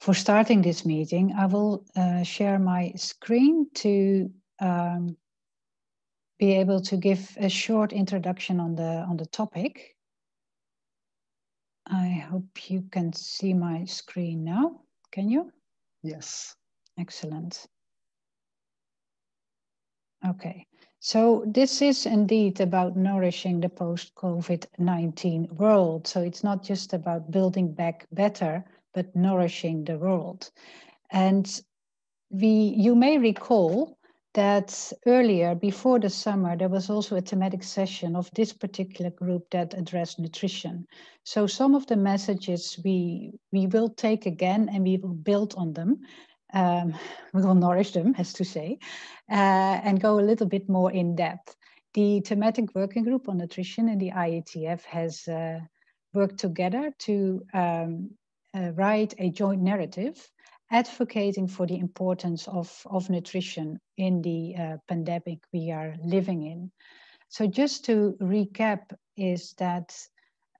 for starting this meeting, I will uh, share my screen to um, be able to give a short introduction on the, on the topic. I hope you can see my screen now. Can you? Yes. Excellent. Okay, so this is indeed about nourishing the post-COVID-19 world. So it's not just about building back better, but nourishing the world. And we, you may recall that earlier, before the summer, there was also a thematic session of this particular group that addressed nutrition. So some of the messages we, we will take again and we will build on them. Um, we will nourish them, as to say, uh, and go a little bit more in depth. The thematic working group on nutrition in the IATF has uh, worked together to um, uh, write a joint narrative advocating for the importance of, of nutrition in the uh, pandemic we are living in. So just to recap is that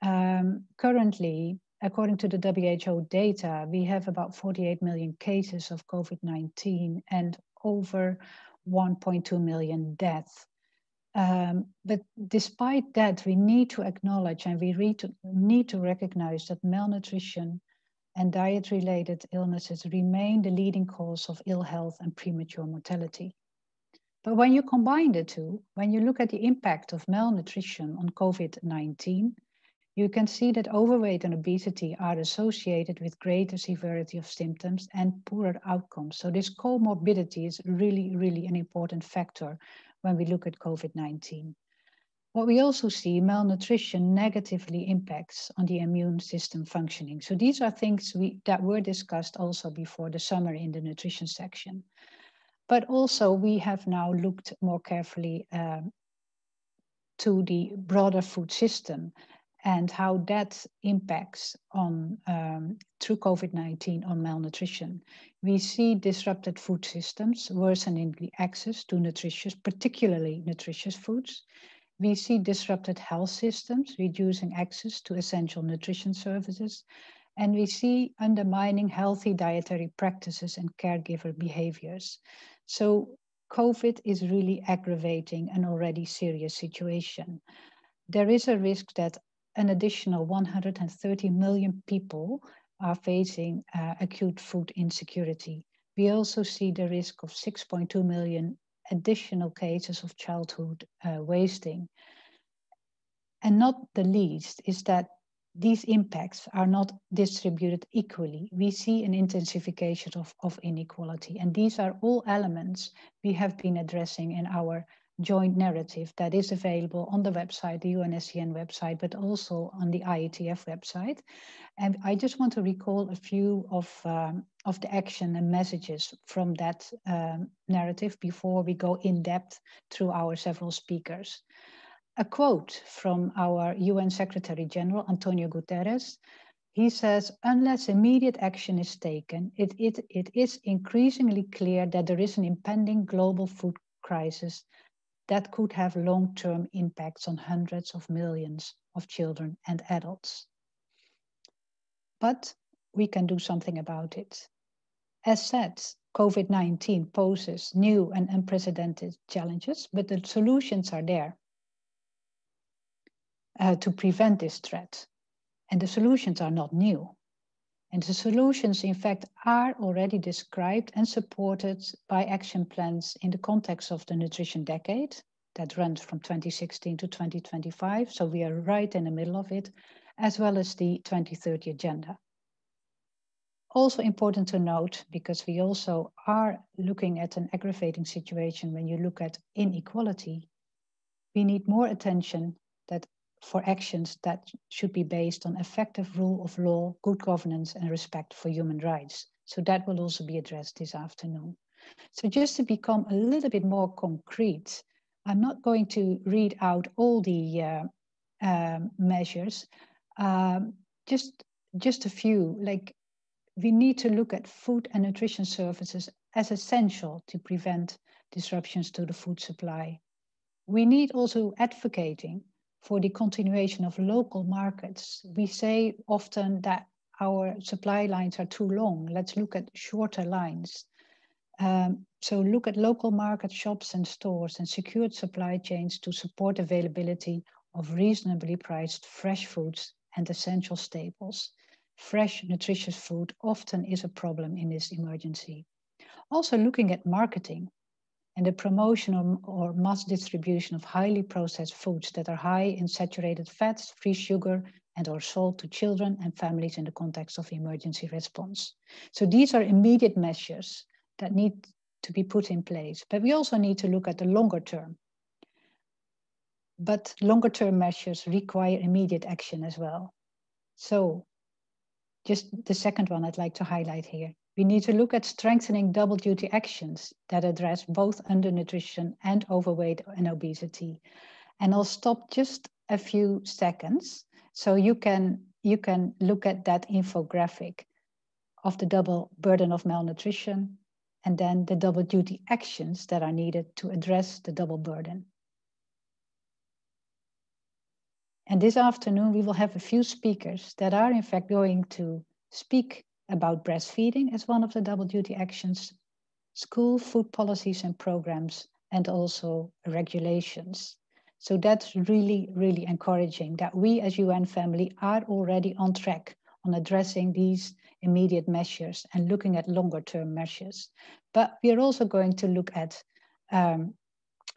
um, currently, according to the WHO data, we have about 48 million cases of COVID-19 and over 1.2 million deaths. Um, but despite that, we need to acknowledge and we need to recognize that malnutrition and diet-related illnesses remain the leading cause of ill health and premature mortality. But when you combine the two, when you look at the impact of malnutrition on COVID-19, you can see that overweight and obesity are associated with greater severity of symptoms and poorer outcomes. So this comorbidity is really, really an important factor when we look at COVID-19. What we also see, malnutrition negatively impacts on the immune system functioning. So these are things we, that were discussed also before the summer in the nutrition section. But also we have now looked more carefully um, to the broader food system and how that impacts on um, through COVID-19 on malnutrition. We see disrupted food systems worsening the access to nutritious, particularly nutritious foods. We see disrupted health systems, reducing access to essential nutrition services, and we see undermining healthy dietary practices and caregiver behaviors. So COVID is really aggravating an already serious situation. There is a risk that an additional 130 million people are facing uh, acute food insecurity. We also see the risk of 6.2 million additional cases of childhood uh, wasting. And not the least is that these impacts are not distributed equally. We see an intensification of, of inequality. And these are all elements we have been addressing in our joint narrative that is available on the website, the UNSCN website, but also on the IATF website. And I just want to recall a few of, um, of the action and messages from that um, narrative before we go in depth through our several speakers. A quote from our UN Secretary General, Antonio Guterres, he says, unless immediate action is taken, it, it, it is increasingly clear that there is an impending global food crisis that could have long-term impacts on hundreds of millions of children and adults. But we can do something about it. As said, COVID-19 poses new and unprecedented challenges, but the solutions are there uh, to prevent this threat. And the solutions are not new. And the solutions, in fact, are already described and supported by action plans in the context of the nutrition decade that runs from 2016 to 2025. So we are right in the middle of it, as well as the 2030 agenda. Also important to note, because we also are looking at an aggravating situation when you look at inequality, we need more attention that for actions that should be based on effective rule of law, good governance, and respect for human rights. So that will also be addressed this afternoon. So just to become a little bit more concrete, I'm not going to read out all the uh, um, measures, um, just, just a few, like we need to look at food and nutrition services as essential to prevent disruptions to the food supply. We need also advocating for the continuation of local markets. We say often that our supply lines are too long. Let's look at shorter lines. Um, so look at local market shops and stores and secured supply chains to support availability of reasonably priced fresh foods and essential staples. Fresh, nutritious food often is a problem in this emergency. Also looking at marketing and the promotion or, or mass distribution of highly processed foods that are high in saturated fats, free sugar, and or sold to children and families in the context of emergency response. So these are immediate measures that need to be put in place. But we also need to look at the longer term. But longer term measures require immediate action as well. So just the second one I'd like to highlight here. We need to look at strengthening double duty actions that address both undernutrition and overweight and obesity. And I'll stop just a few seconds so you can you can look at that infographic of the double burden of malnutrition and then the double duty actions that are needed to address the double burden. And this afternoon, we will have a few speakers that are in fact going to speak about breastfeeding as one of the double duty actions, school food policies and programs, and also regulations. So that's really, really encouraging that we as UN family are already on track on addressing these immediate measures and looking at longer term measures. But we are also going to look at um,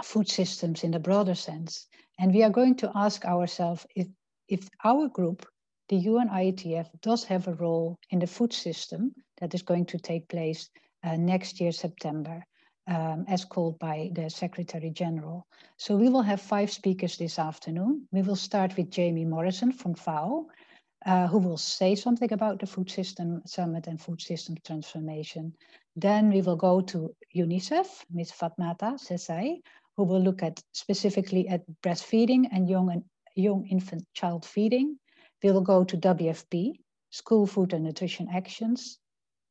food systems in a broader sense. And we are going to ask ourselves if, if our group the UN IATF does have a role in the food system that is going to take place uh, next year, September, um, as called by the Secretary General. So we will have five speakers this afternoon. We will start with Jamie Morrison from FAO, uh, who will say something about the Food System Summit and food system transformation. Then we will go to UNICEF, Ms. Fatmata Sesay, who will look at specifically at breastfeeding and young and young infant child feeding. We will go to WFP, School Food and Nutrition Actions,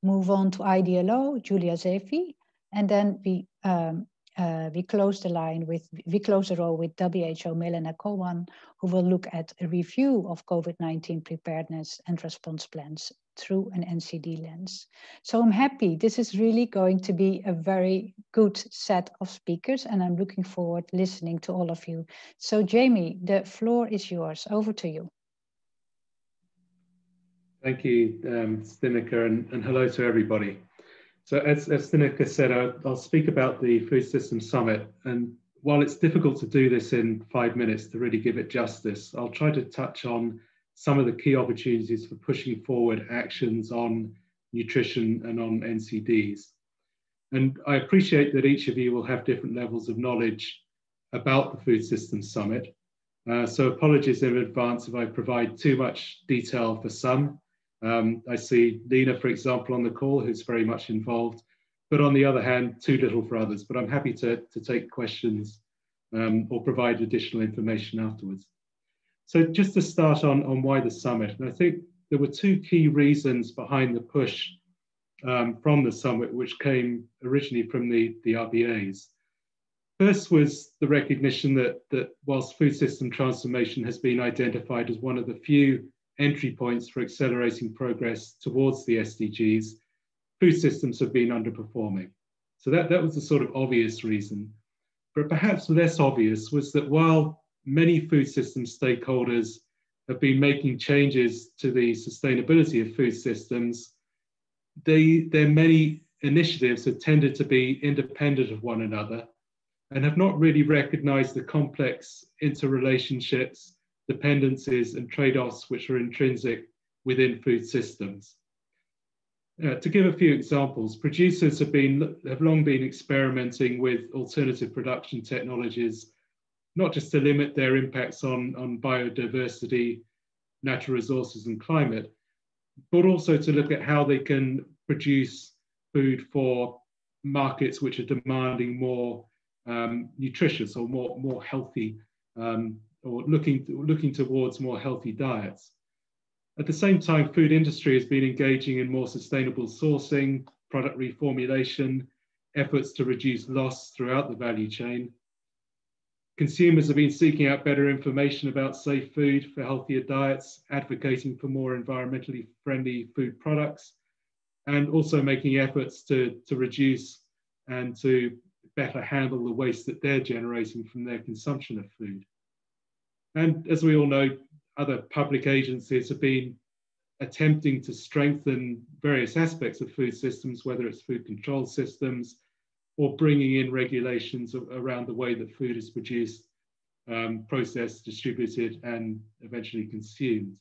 move on to IDLO, Julia Zefi, and then we um, uh, we close the line with we close the row with WHO Milena Kowan, who will look at a review of COVID-19 preparedness and response plans through an NCD lens. So I'm happy. This is really going to be a very good set of speakers, and I'm looking forward listening to all of you. So Jamie, the floor is yours. Over to you. Thank you, um, and, and hello to everybody. So as, as Stineke said, I'll, I'll speak about the Food Systems Summit. And while it's difficult to do this in five minutes to really give it justice, I'll try to touch on some of the key opportunities for pushing forward actions on nutrition and on NCDs. And I appreciate that each of you will have different levels of knowledge about the Food Systems Summit. Uh, so apologies in advance if I provide too much detail for some. Um, I see Lena, for example, on the call, who's very much involved, but on the other hand, too little for others. But I'm happy to, to take questions um, or provide additional information afterwards. So just to start on, on why the summit, and I think there were two key reasons behind the push um, from the summit, which came originally from the, the RBAs. First was the recognition that, that whilst food system transformation has been identified as one of the few entry points for accelerating progress towards the SDGs, food systems have been underperforming. So that, that was the sort of obvious reason. But perhaps less obvious was that while many food system stakeholders have been making changes to the sustainability of food systems, they, their many initiatives have tended to be independent of one another and have not really recognized the complex interrelationships dependencies and trade-offs which are intrinsic within food systems. Uh, to give a few examples, producers have, been, have long been experimenting with alternative production technologies, not just to limit their impacts on, on biodiversity, natural resources and climate, but also to look at how they can produce food for markets which are demanding more um, nutritious or more, more healthy um, or looking, looking towards more healthy diets. At the same time, food industry has been engaging in more sustainable sourcing, product reformulation, efforts to reduce loss throughout the value chain. Consumers have been seeking out better information about safe food for healthier diets, advocating for more environmentally friendly food products, and also making efforts to, to reduce and to better handle the waste that they're generating from their consumption of food. And as we all know, other public agencies have been attempting to strengthen various aspects of food systems, whether it's food control systems or bringing in regulations around the way that food is produced, um, processed, distributed, and eventually consumed.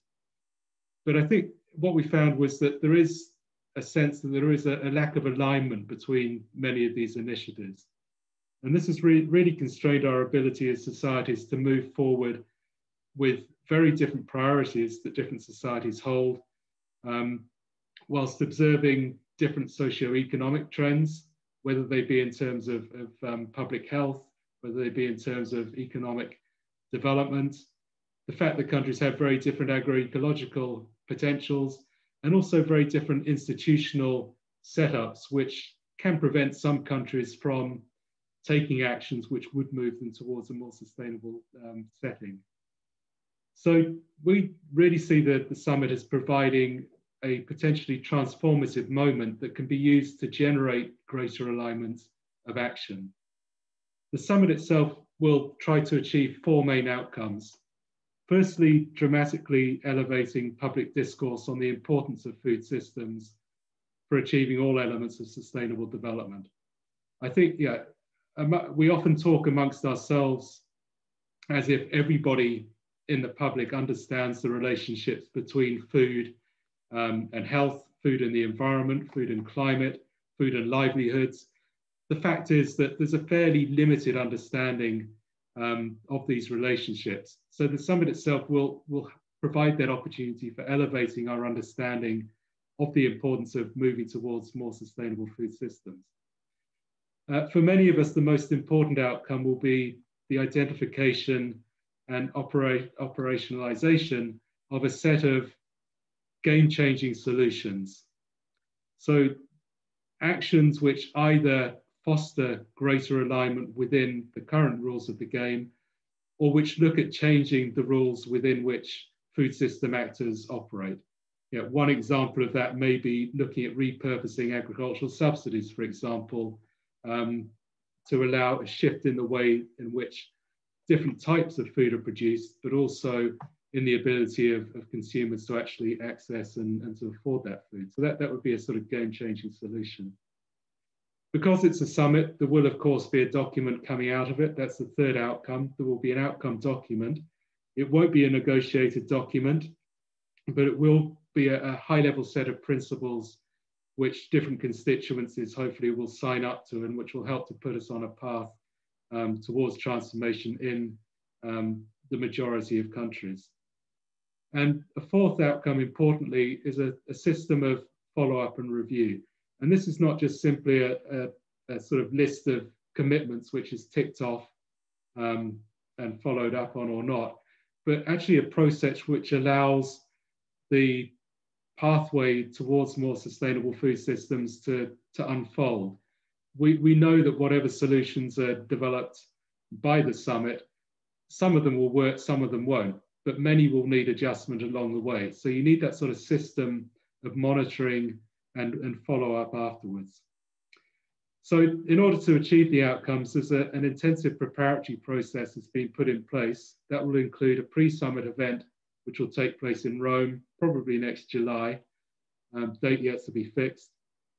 But I think what we found was that there is a sense that there is a, a lack of alignment between many of these initiatives. And this has re really constrained our ability as societies to move forward with very different priorities that different societies hold, um, whilst observing different socio-economic trends, whether they be in terms of, of um, public health, whether they be in terms of economic development, the fact that countries have very different agroecological potentials, and also very different institutional setups, which can prevent some countries from taking actions which would move them towards a more sustainable um, setting. So we really see the, the summit as providing a potentially transformative moment that can be used to generate greater alignment of action. The summit itself will try to achieve four main outcomes. Firstly, dramatically elevating public discourse on the importance of food systems for achieving all elements of sustainable development. I think, yeah, we often talk amongst ourselves as if everybody in the public understands the relationships between food um, and health, food and the environment, food and climate, food and livelihoods. The fact is that there's a fairly limited understanding um, of these relationships. So the summit itself will, will provide that opportunity for elevating our understanding of the importance of moving towards more sustainable food systems. Uh, for many of us, the most important outcome will be the identification and operate, operationalization of a set of game-changing solutions. So actions which either foster greater alignment within the current rules of the game or which look at changing the rules within which food system actors operate. You know, one example of that may be looking at repurposing agricultural subsidies, for example, um, to allow a shift in the way in which different types of food are produced, but also in the ability of, of consumers to actually access and, and to afford that food. So that, that would be a sort of game-changing solution. Because it's a summit, there will of course be a document coming out of it. That's the third outcome. There will be an outcome document. It won't be a negotiated document, but it will be a, a high level set of principles which different constituencies hopefully will sign up to and which will help to put us on a path um, towards transformation in um, the majority of countries. And a fourth outcome, importantly, is a, a system of follow up and review. And this is not just simply a, a, a sort of list of commitments which is ticked off um, and followed up on or not, but actually a process which allows the pathway towards more sustainable food systems to, to unfold. We, we know that whatever solutions are developed by the summit, some of them will work, some of them won't but many will need adjustment along the way. So you need that sort of system of monitoring and, and follow up afterwards. So in order to achieve the outcomes, there's a, an intensive preparatory process that's been put in place. That will include a pre-summit event, which will take place in Rome, probably next July, um, date yet to be fixed.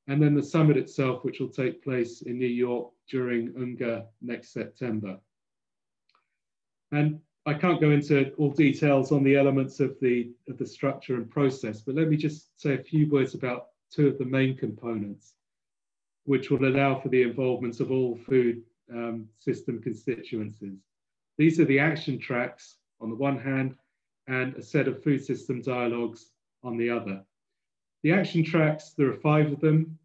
And then the summit itself, which will take place in New York during UNGA next September. And I can't go into all details on the elements of the, of the structure and process, but let me just say a few words about two of the main components, which will allow for the involvement of all food um, system constituencies. These are the action tracks on the one hand, and a set of food system dialogues on the other. The action tracks, there are five of them.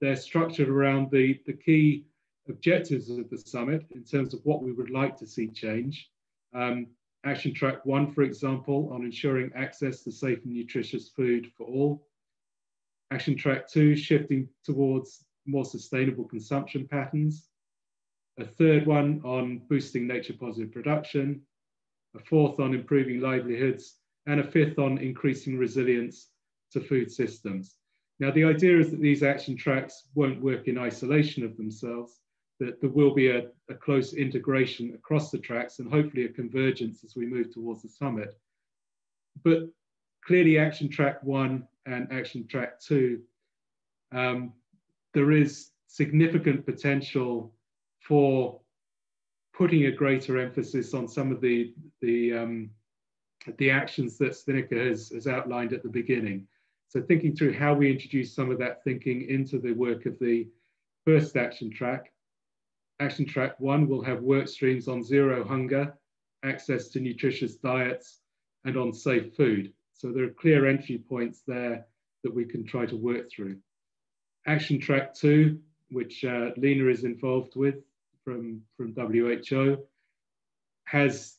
They're structured around the, the key objectives of the summit in terms of what we would like to see change um, action track one, for example, on ensuring access to safe and nutritious food for all. Action track two, shifting towards more sustainable consumption patterns. a third one on boosting nature positive production, a fourth on improving livelihoods, and a fifth on increasing resilience to food systems. Now, the idea is that these action tracks won't work in isolation of themselves, that there will be a, a close integration across the tracks and hopefully a convergence as we move towards the summit. But clearly, action track one and action track two, um, there is significant potential for putting a greater emphasis on some of the the um, the actions that Stineke has, has outlined at the beginning. So thinking through how we introduce some of that thinking into the work of the first action track. Action track one will have work streams on zero hunger, access to nutritious diets, and on safe food. So there are clear entry points there that we can try to work through. Action track two, which uh, Lena is involved with from, from WHO, has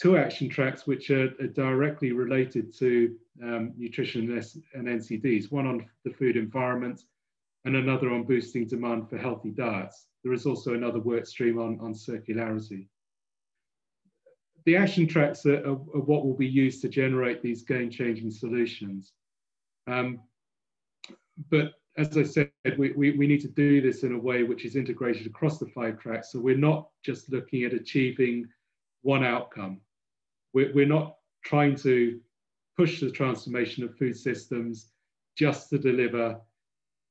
two action tracks which are, are directly related to um, nutrition and NCDs, one on the food environment and another on boosting demand for healthy diets. There is also another work stream on, on circularity. The action tracks are, are, are what will be used to generate these game-changing solutions. Um, but as I said, we, we, we, need to do this in a way which is integrated across the five tracks. So we're not just looking at achieving one outcome. We're, we're not trying to push the transformation of food systems just to deliver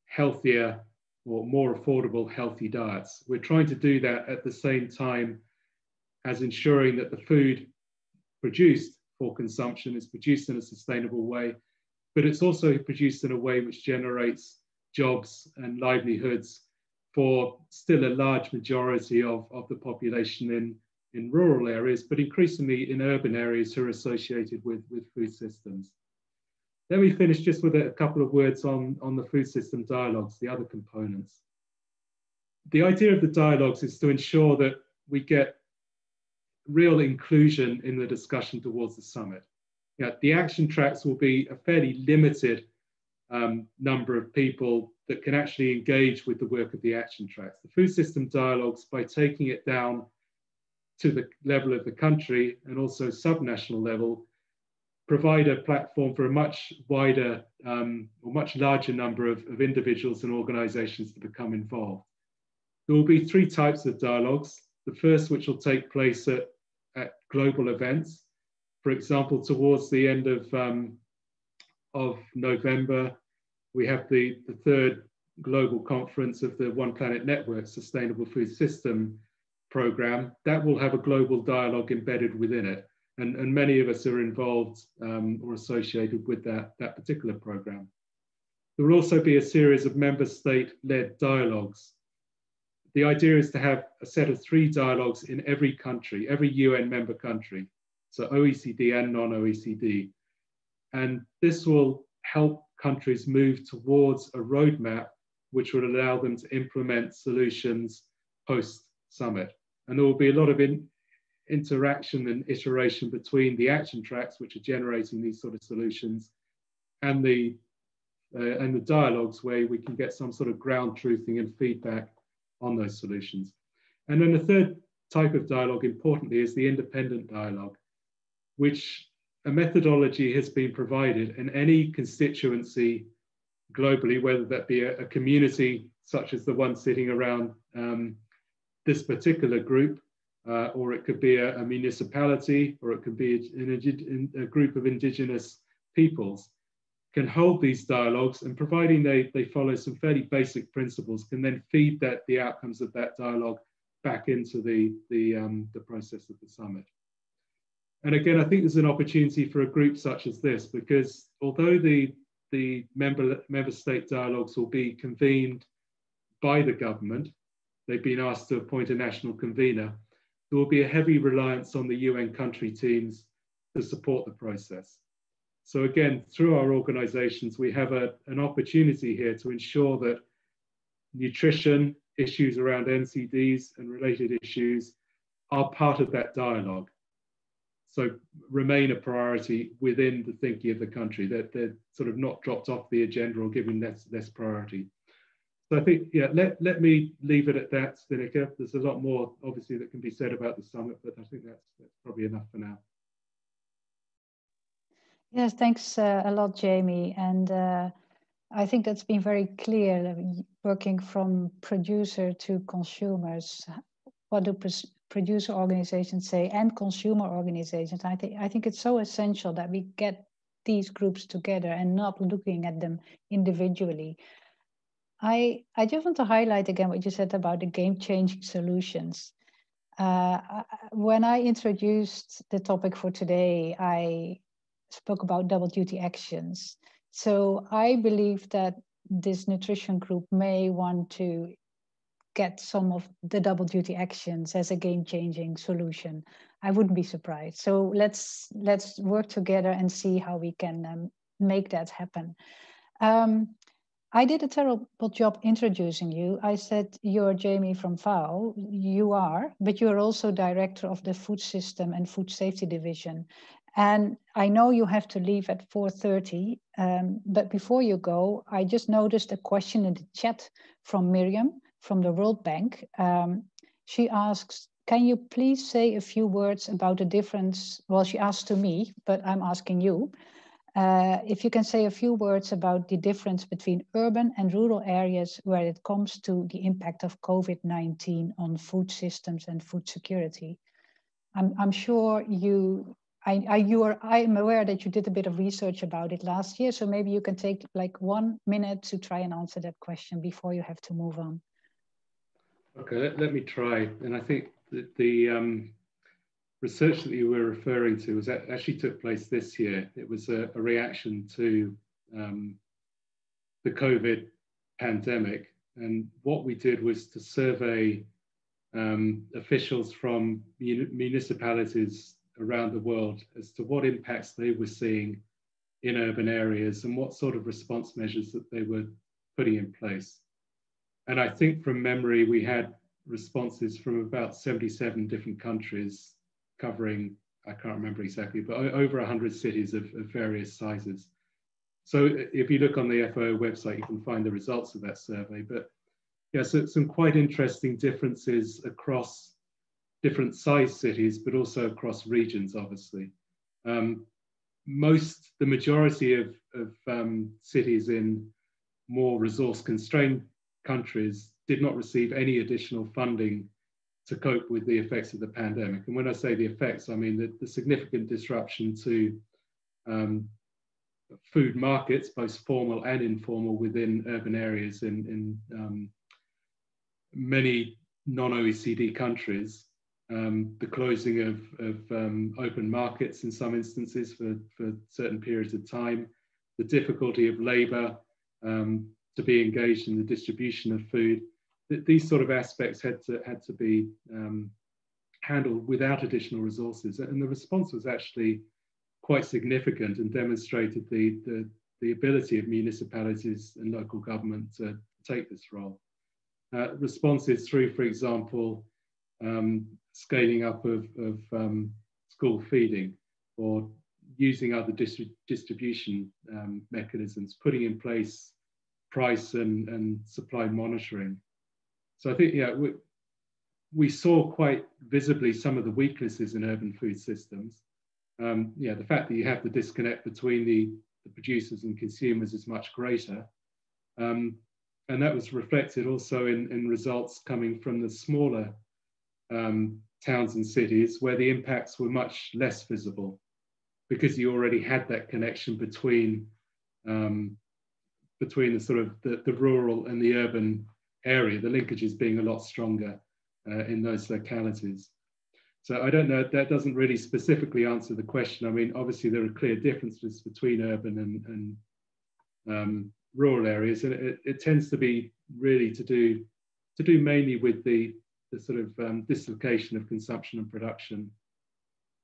healthier or more affordable healthy diets. We're trying to do that at the same time as ensuring that the food produced for consumption is produced in a sustainable way, but it's also produced in a way which generates jobs and livelihoods for still a large majority of, of the population in, in rural areas, but increasingly in urban areas who are associated with, with food systems. Let me finish just with a couple of words on, on the food system dialogues, the other components. The idea of the dialogues is to ensure that we get real inclusion in the discussion towards the summit. Yeah, the action tracks will be a fairly limited um, number of people that can actually engage with the work of the action tracks. The food system dialogues, by taking it down to the level of the country and also subnational level, provide a platform for a much wider um, or much larger number of, of individuals and organizations to become involved. There will be three types of dialogues. The first, which will take place at, at global events. For example, towards the end of um, of November, we have the, the third global conference of the One Planet Network Sustainable Food System program. That will have a global dialogue embedded within it. And, and many of us are involved um, or associated with that, that particular program. There will also be a series of member state led dialogues. The idea is to have a set of three dialogues in every country, every UN member country, so OECD and non OECD, and this will help countries move towards a roadmap which would allow them to implement solutions post summit. And there will be a lot of in, interaction and iteration between the action tracks, which are generating these sort of solutions, and the uh, and the dialogues where we can get some sort of ground truthing and feedback on those solutions. And then the third type of dialogue, importantly, is the independent dialogue, which a methodology has been provided and any constituency globally, whether that be a, a community such as the one sitting around um, this particular group, uh, or it could be a, a, municipality, or it could be a, a, group of indigenous peoples, can hold these dialogues and providing they, they follow some fairly basic principles, can then feed that the outcomes of that dialogue back into the, the, um, the process of the summit. And again, I think there's an opportunity for a group such as this because although the, the member, member state dialogues will be convened by the government, they've been asked to appoint a national convener, there will be a heavy reliance on the UN country teams to support the process. So again, through our organizations, we have a, an opportunity here to ensure that nutrition, issues around NCDs and related issues are part of that dialogue so remain a priority within the thinking of the country. That they're, they're, sort of not dropped off the agenda or given less, less priority. So I think, yeah, let, let me leave it at that, Stineke. There's a lot more, obviously, that can be said about the summit, but I think that's, that's probably enough for now. Yes, thanks uh, a lot, Jamie. And uh, I think that's been very clear, working from producer to consumers. What do producer organizations say and consumer organizations? I think I think it's so essential that we get these groups together and not looking at them individually. I I just want to highlight again what you said about the game-changing solutions. Uh, when I introduced the topic for today, I spoke about double duty actions. So I believe that this nutrition group may want to get some of the double duty actions as a game changing solution. I wouldn't be surprised. So let's let's work together and see how we can um, make that happen. Um, I did a terrible job introducing you. I said you're Jamie from FAO. You are, but you're also director of the Food System and Food Safety Division. And I know you have to leave at 4.30, um, but before you go, I just noticed a question in the chat from Miriam from the World Bank. Um, she asks, can you please say a few words about the difference? Well, she asked to me, but I'm asking you. Uh, if you can say a few words about the difference between urban and rural areas where it comes to the impact of COVID-19 on food systems and food security. I'm, I'm sure you I, I, you are, I'm aware that you did a bit of research about it last year, so maybe you can take like one minute to try and answer that question before you have to move on. Okay, let, let me try. And I think that the um, research that you were referring to was actually took place this year. It was a, a reaction to um, the COVID pandemic. And what we did was to survey um, officials from municipalities around the world as to what impacts they were seeing in urban areas and what sort of response measures that they were putting in place. And I think from memory, we had responses from about 77 different countries covering, I can't remember exactly, but over 100 cities of, of various sizes. So if you look on the FAO website, you can find the results of that survey. But yeah, so some quite interesting differences across different size cities, but also across regions, obviously. Um, most, the majority of, of um, cities in more resource constrained countries did not receive any additional funding to cope with the effects of the pandemic. And when I say the effects, I mean the, the significant disruption to um, food markets, both formal and informal, within urban areas in, in um, many non OECD countries um, the closing of, of um, open markets in some instances for, for certain periods of time, the difficulty of labour um, to be engaged in the distribution of food. Th these sort of aspects had to, had to be um, handled without additional resources. And the response was actually quite significant and demonstrated the, the, the ability of municipalities and local government to take this role. Uh, responses through, for example, um, scaling up of, of um, school feeding or using other distri distribution um, mechanisms, putting in place price and, and supply monitoring. So I think, yeah, we, we saw quite visibly some of the weaknesses in urban food systems. Um, yeah, the fact that you have the disconnect between the, the producers and consumers is much greater. Um, and that was reflected also in, in results coming from the smaller um, towns and cities where the impacts were much less visible because you already had that connection between um, between the sort of the, the, rural and the urban area, the linkages being a lot stronger uh, in those localities. So I don't know, that doesn't really specifically answer the question. I mean, obviously there are clear differences between urban and, and um, rural areas, and it, it, tends to be really to do to do mainly with the the sort of um, dislocation of consumption and production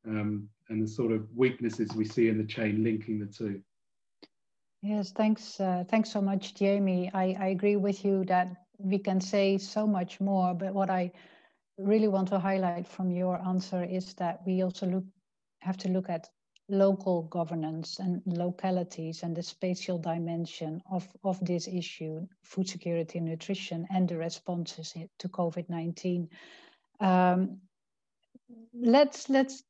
um, and the sort of weaknesses we see in the chain linking the two. Yes, thanks. Uh, thanks so much, Jamie. I, I agree with you that we can say so much more, but what I really want to highlight from your answer is that we also look have to look at local governance and localities and the spatial dimension of, of this issue, food security and nutrition, and the responses to COVID-19. Um, let's let's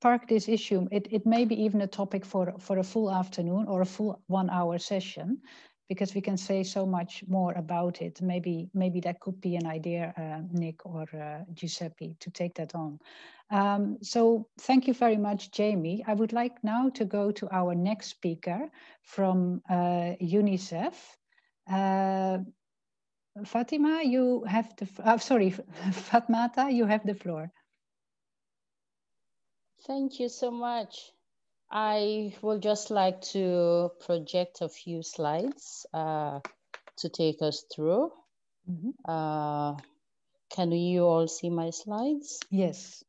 park this issue. It, it may be even a topic for, for a full afternoon or a full one hour session because we can say so much more about it. Maybe maybe that could be an idea, uh, Nick or uh, Giuseppe, to take that on. Um, so thank you very much, Jamie. I would like now to go to our next speaker from uh, UNICEF. Uh, Fatima, you have the, uh, sorry, Fatmata, you have the floor. Thank you so much. I would just like to project a few slides uh, to take us through. Mm -hmm. uh, can you all see my slides? Yes.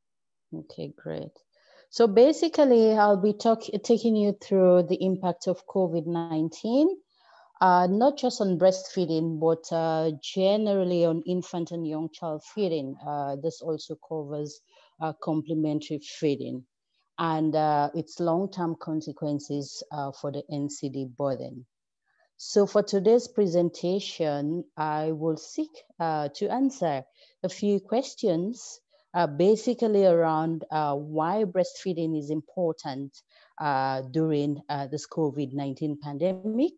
Okay, great. So basically, I'll be talk, taking you through the impact of COVID-19, uh, not just on breastfeeding, but uh, generally on infant and young child feeding. Uh, this also covers uh, complementary feeding and uh, its long-term consequences uh, for the NCD burden. So for today's presentation, I will seek uh, to answer a few questions uh, basically around uh, why breastfeeding is important uh, during this COVID-19 pandemic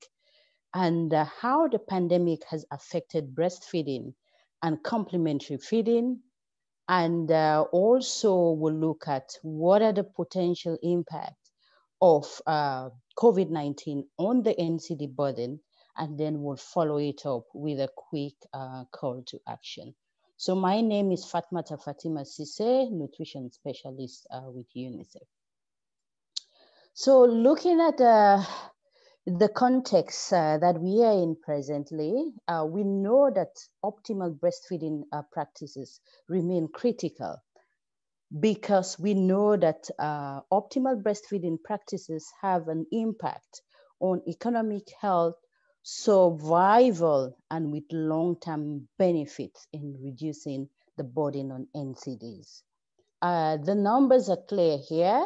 and how the pandemic has affected breastfeeding and complementary feeding and uh, also we'll look at what are the potential impact of uh, COVID-19 on the NCD burden, and then we'll follow it up with a quick uh, call to action. So my name is Fatmata Fatima Sesay, nutrition specialist uh, with UNICEF. So looking at uh, the context uh, that we are in presently, uh, we know that optimal breastfeeding uh, practices remain critical because we know that uh, optimal breastfeeding practices have an impact on economic health, survival, and with long-term benefits in reducing the burden on NCDs. Uh, the numbers are clear here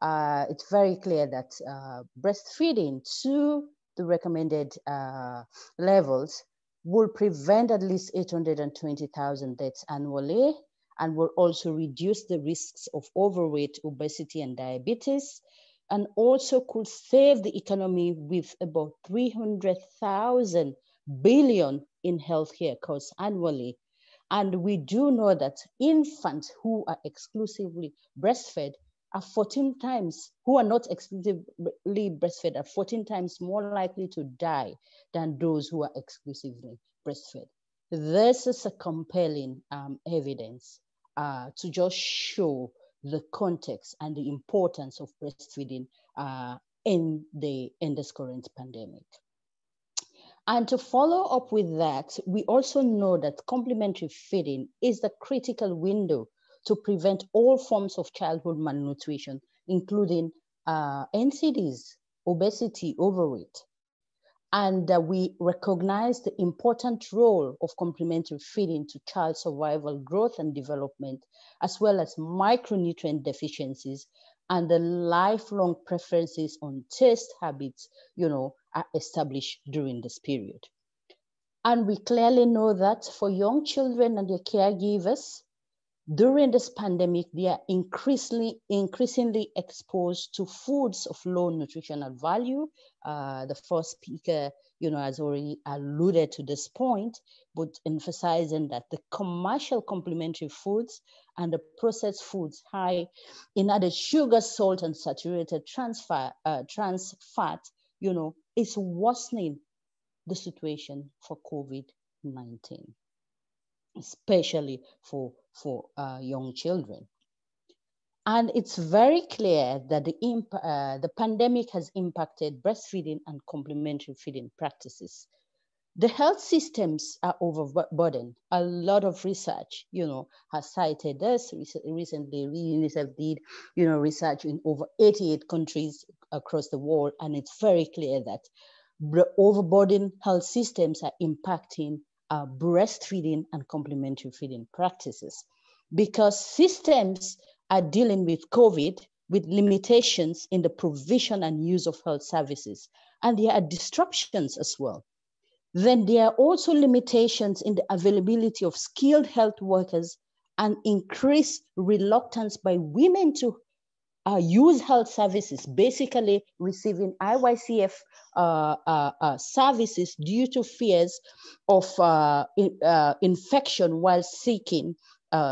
uh, it's very clear that uh, breastfeeding to the recommended uh, levels will prevent at least 820,000 deaths annually and will also reduce the risks of overweight, obesity, and diabetes, and also could save the economy with about 300,000 billion in healthcare costs annually. And we do know that infants who are exclusively breastfed are 14 times, who are not exclusively breastfed, are 14 times more likely to die than those who are exclusively breastfed. This is a compelling um, evidence uh, to just show the context and the importance of breastfeeding uh, in, the, in this current pandemic. And to follow up with that, we also know that complementary feeding is the critical window to prevent all forms of childhood malnutrition, including uh, NCDs, obesity, overweight. And uh, we recognize the important role of complementary feeding to child survival, growth, and development, as well as micronutrient deficiencies and the lifelong preferences on taste habits, you know, are established during this period. And we clearly know that for young children and their caregivers, during this pandemic, they are increasingly, increasingly exposed to foods of low nutritional value. Uh, the first speaker, you know, has already alluded to this point, but emphasizing that the commercial complementary foods and the processed foods high in added sugar, salt, and saturated trans, fat, uh, trans fat, you know, is worsening the situation for COVID-19 especially for, for uh, young children. And it's very clear that the, uh, the pandemic has impacted breastfeeding and complementary feeding practices. The health systems are overburdened. A lot of research, you know, has cited this. Recently, UNICEF did, you know, research in over 88 countries across the world, and it's very clear that overburdened health systems are impacting uh, breastfeeding and complementary feeding practices because systems are dealing with COVID, with limitations in the provision and use of health services. And there are disruptions as well. Then there are also limitations in the availability of skilled health workers and increased reluctance by women to uh, use health services, basically receiving IYCF uh, uh, uh, services due to fears of uh, in, uh, infection while seeking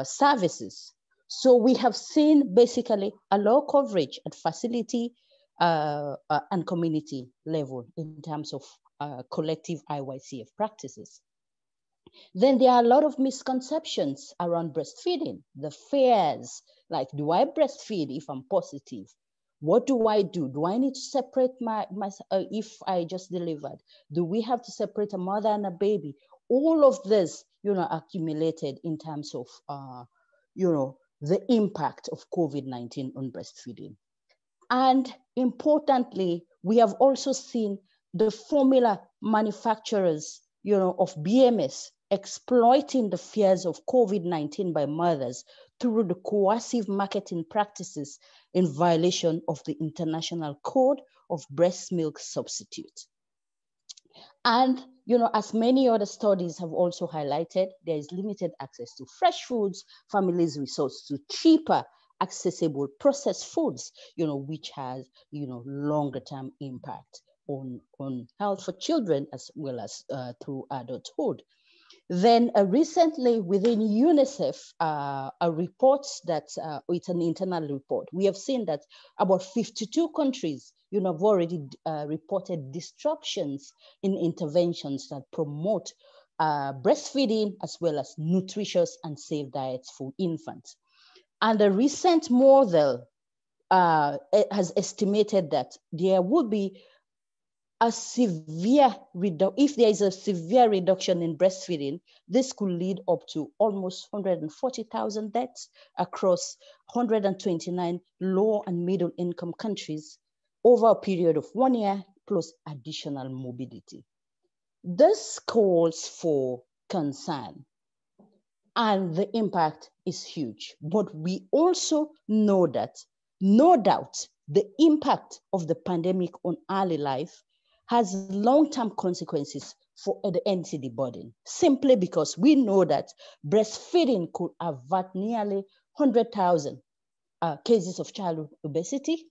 services. So we have seen basically a low coverage at facility and community level in terms of collective IYCF practices. Then there are a lot of misconceptions around breastfeeding, the fears, like, do I breastfeed if I'm positive? What do I do? Do I need to separate my, my uh, if I just delivered? Do we have to separate a mother and a baby? All of this, you know, accumulated in terms of, uh, you know, the impact of COVID-19 on breastfeeding. And importantly, we have also seen the formula manufacturers, you know, of BMS exploiting the fears of COVID-19 by mothers through the coercive marketing practices in violation of the International Code of Breast Milk Substitute. And, you know, as many other studies have also highlighted, there is limited access to fresh foods, families resort to cheaper, accessible processed foods, you know, which has, you know, longer term impact on, on health for children as well as uh, through adulthood. Then uh, recently within UNICEF, uh, a report that uh, it's an internal report, we have seen that about 52 countries you know, have already uh, reported disruptions in interventions that promote uh, breastfeeding as well as nutritious and safe diets for infants. And the recent model uh, has estimated that there would be a severe redu- if there is a severe reduction in breastfeeding, this could lead up to almost 140,000 deaths across 129 low and middle income countries over a period of one year plus additional morbidity. This calls for concern and the impact is huge. But we also know that, no doubt, the impact of the pandemic on early life has long-term consequences for the NCD burden, simply because we know that breastfeeding could avert nearly 100,000 uh, cases of child obesity,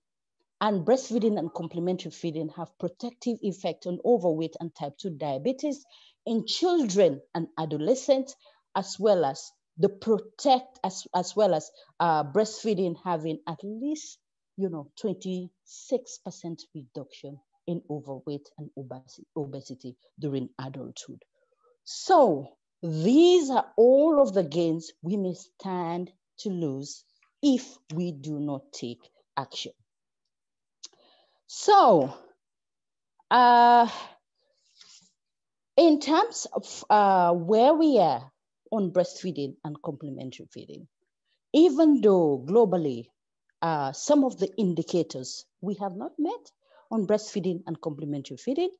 and breastfeeding and complementary feeding have protective effect on overweight and type 2 diabetes in children and adolescents, as well as the protect, as, as well as uh, breastfeeding having at least, you know, 26% reduction in overweight and obesity during adulthood. So these are all of the gains we may stand to lose if we do not take action. So, uh, in terms of uh, where we are on breastfeeding and complementary feeding, even though globally uh, some of the indicators we have not met, on breastfeeding and complementary feeding,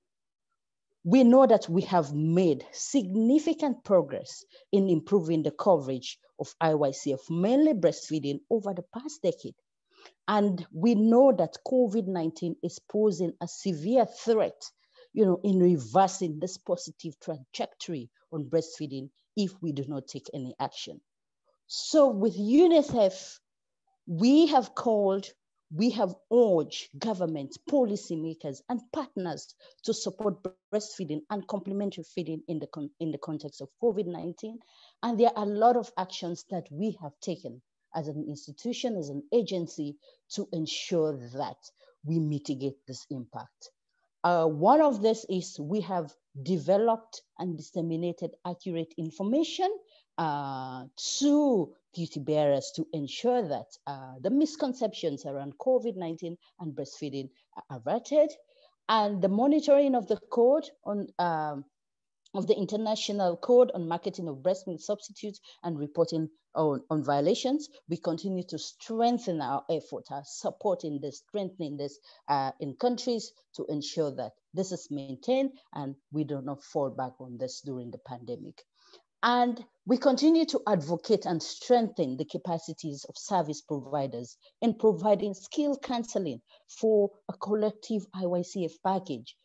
we know that we have made significant progress in improving the coverage of IYCF, mainly breastfeeding over the past decade. And we know that COVID-19 is posing a severe threat, you know, in reversing this positive trajectory on breastfeeding if we do not take any action. So with UNICEF, we have called we have urged governments, policymakers, and partners to support breastfeeding and complementary feeding in the, in the context of COVID-19. And there are a lot of actions that we have taken as an institution, as an agency, to ensure that we mitigate this impact. Uh, one of this is we have developed and disseminated accurate information uh, to duty bearers to ensure that uh, the misconceptions around COVID-19 and breastfeeding are averted and the monitoring of the code on um, of the International Code on Marketing of Breast Milk Substitutes and reporting on, on violations. We continue to strengthen our effort, our support in this, strengthening this uh, in countries to ensure that this is maintained and we do not fall back on this during the pandemic. And we continue to advocate and strengthen the capacities of service providers in providing skill counseling for a collective IYCF package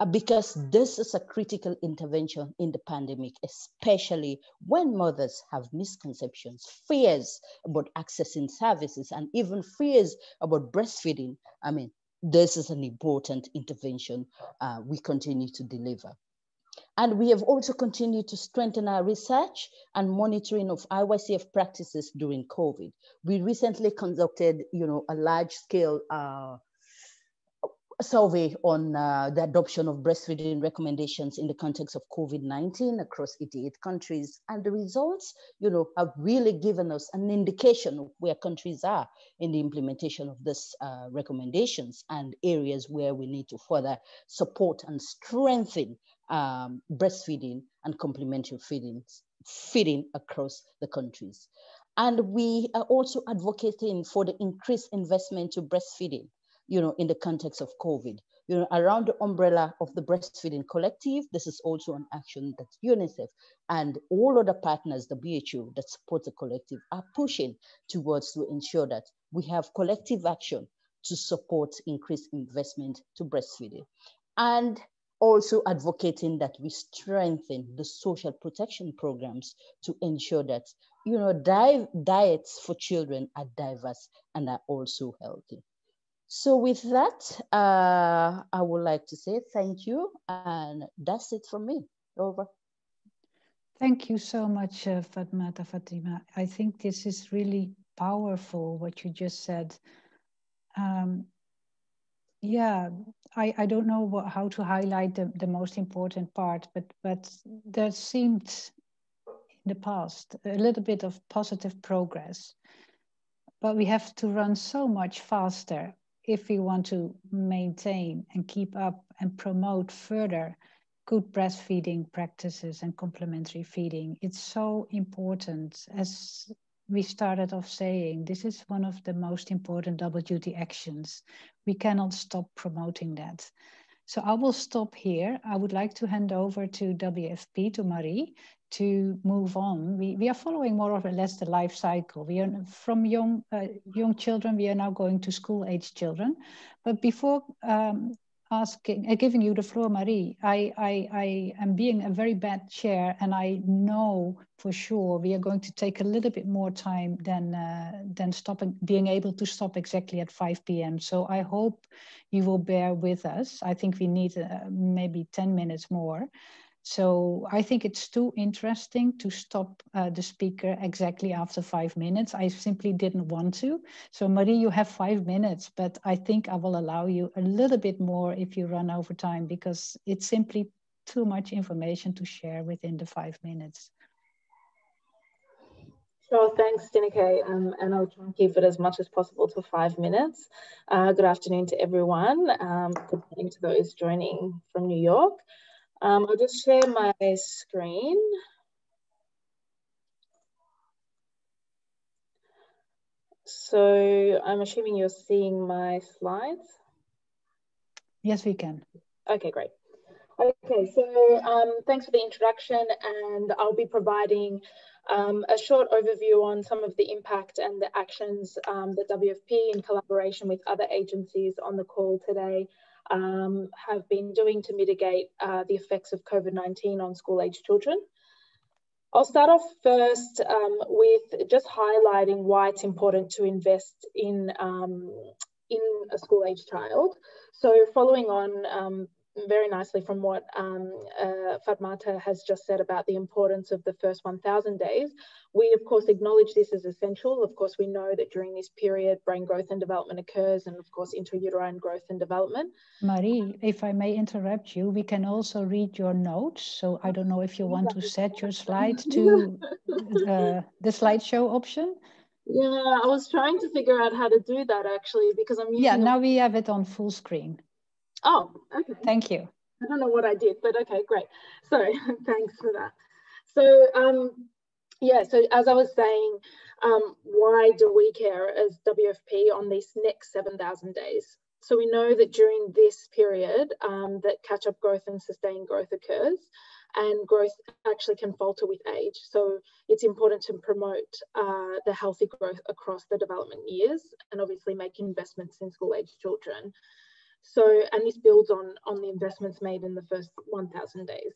uh, because this is a critical intervention in the pandemic, especially when mothers have misconceptions, fears about accessing services, and even fears about breastfeeding. I mean, this is an important intervention uh, we continue to deliver. And we have also continued to strengthen our research and monitoring of IYCF practices during COVID. We recently conducted, you know, a large scale uh, survey on uh, the adoption of breastfeeding recommendations in the context of COVID-19 across 88 countries. And the results, you know, have really given us an indication of where countries are in the implementation of these uh, recommendations and areas where we need to further support and strengthen um, breastfeeding and complementary feeding, feeding across the countries. And we are also advocating for the increased investment to breastfeeding you know, in the context of COVID. You know, around the umbrella of the Breastfeeding Collective, this is also an action that UNICEF and all other partners, the BHU that support the collective, are pushing towards to ensure that we have collective action to support increased investment to breastfeeding. And also advocating that we strengthen the social protection programs to ensure that you know di diets for children are diverse and are also healthy. So with that, uh, I would like to say thank you. And that's it from me. Over. Thank you so much, uh, Fatmata Fatima. I think this is really powerful, what you just said. Um, yeah, I, I don't know what, how to highlight the, the most important part, but, but there seemed in the past a little bit of positive progress. But we have to run so much faster if we want to maintain and keep up and promote further good breastfeeding practices and complementary feeding, it's so important. As we started off saying, this is one of the most important double duty actions. We cannot stop promoting that. So I will stop here. I would like to hand over to WFP, to Marie, to move on. We, we are following more or less the life cycle. We are from young uh, young children. We are now going to school age children. But before um, asking, uh, giving you the floor, Marie, I, I, I am being a very bad chair, and I know for sure we are going to take a little bit more time than uh, than stopping, being able to stop exactly at 5 p.m. So I hope you will bear with us. I think we need uh, maybe 10 minutes more. So I think it's too interesting to stop uh, the speaker exactly after five minutes. I simply didn't want to. So Marie, you have five minutes, but I think I will allow you a little bit more if you run over time because it's simply too much information to share within the five minutes. Sure, thanks, Stineke, um, and I'll try and keep it as much as possible to five minutes. Uh, good afternoon to everyone. Um, good morning to those joining from New York. Um, I'll just share my screen. So I'm assuming you're seeing my slides. Yes, we can. Okay, great. Okay, so um, thanks for the introduction and I'll be providing um, a short overview on some of the impact and the actions um, that WFP in collaboration with other agencies on the call today um, have been doing to mitigate uh, the effects of COVID-19 on school-age children. I'll start off first um, with just highlighting why it's important to invest in, um, in a school-age child. So following on um, very nicely from what um, uh, Fatmata has just said about the importance of the first 1,000 days. We, of course, acknowledge this as essential. Of course, we know that during this period, brain growth and development occurs, and of course, intrauterine growth and development. Marie, if I may interrupt you, we can also read your notes. So I don't know if you want to set your slide to uh, the slideshow option. Yeah, I was trying to figure out how to do that actually because I'm Yeah, now we have it on full screen. Oh, okay. Thank you. I don't know what I did, but okay, great. So thanks for that. So um, yeah, so as I was saying, um, why do we care as WFP on these next 7,000 days? So we know that during this period um, that catch-up growth and sustained growth occurs. and growth actually can falter with age. So it's important to promote uh, the healthy growth across the development years and obviously make investments in school age children. So, and this builds on, on the investments made in the first 1,000 days.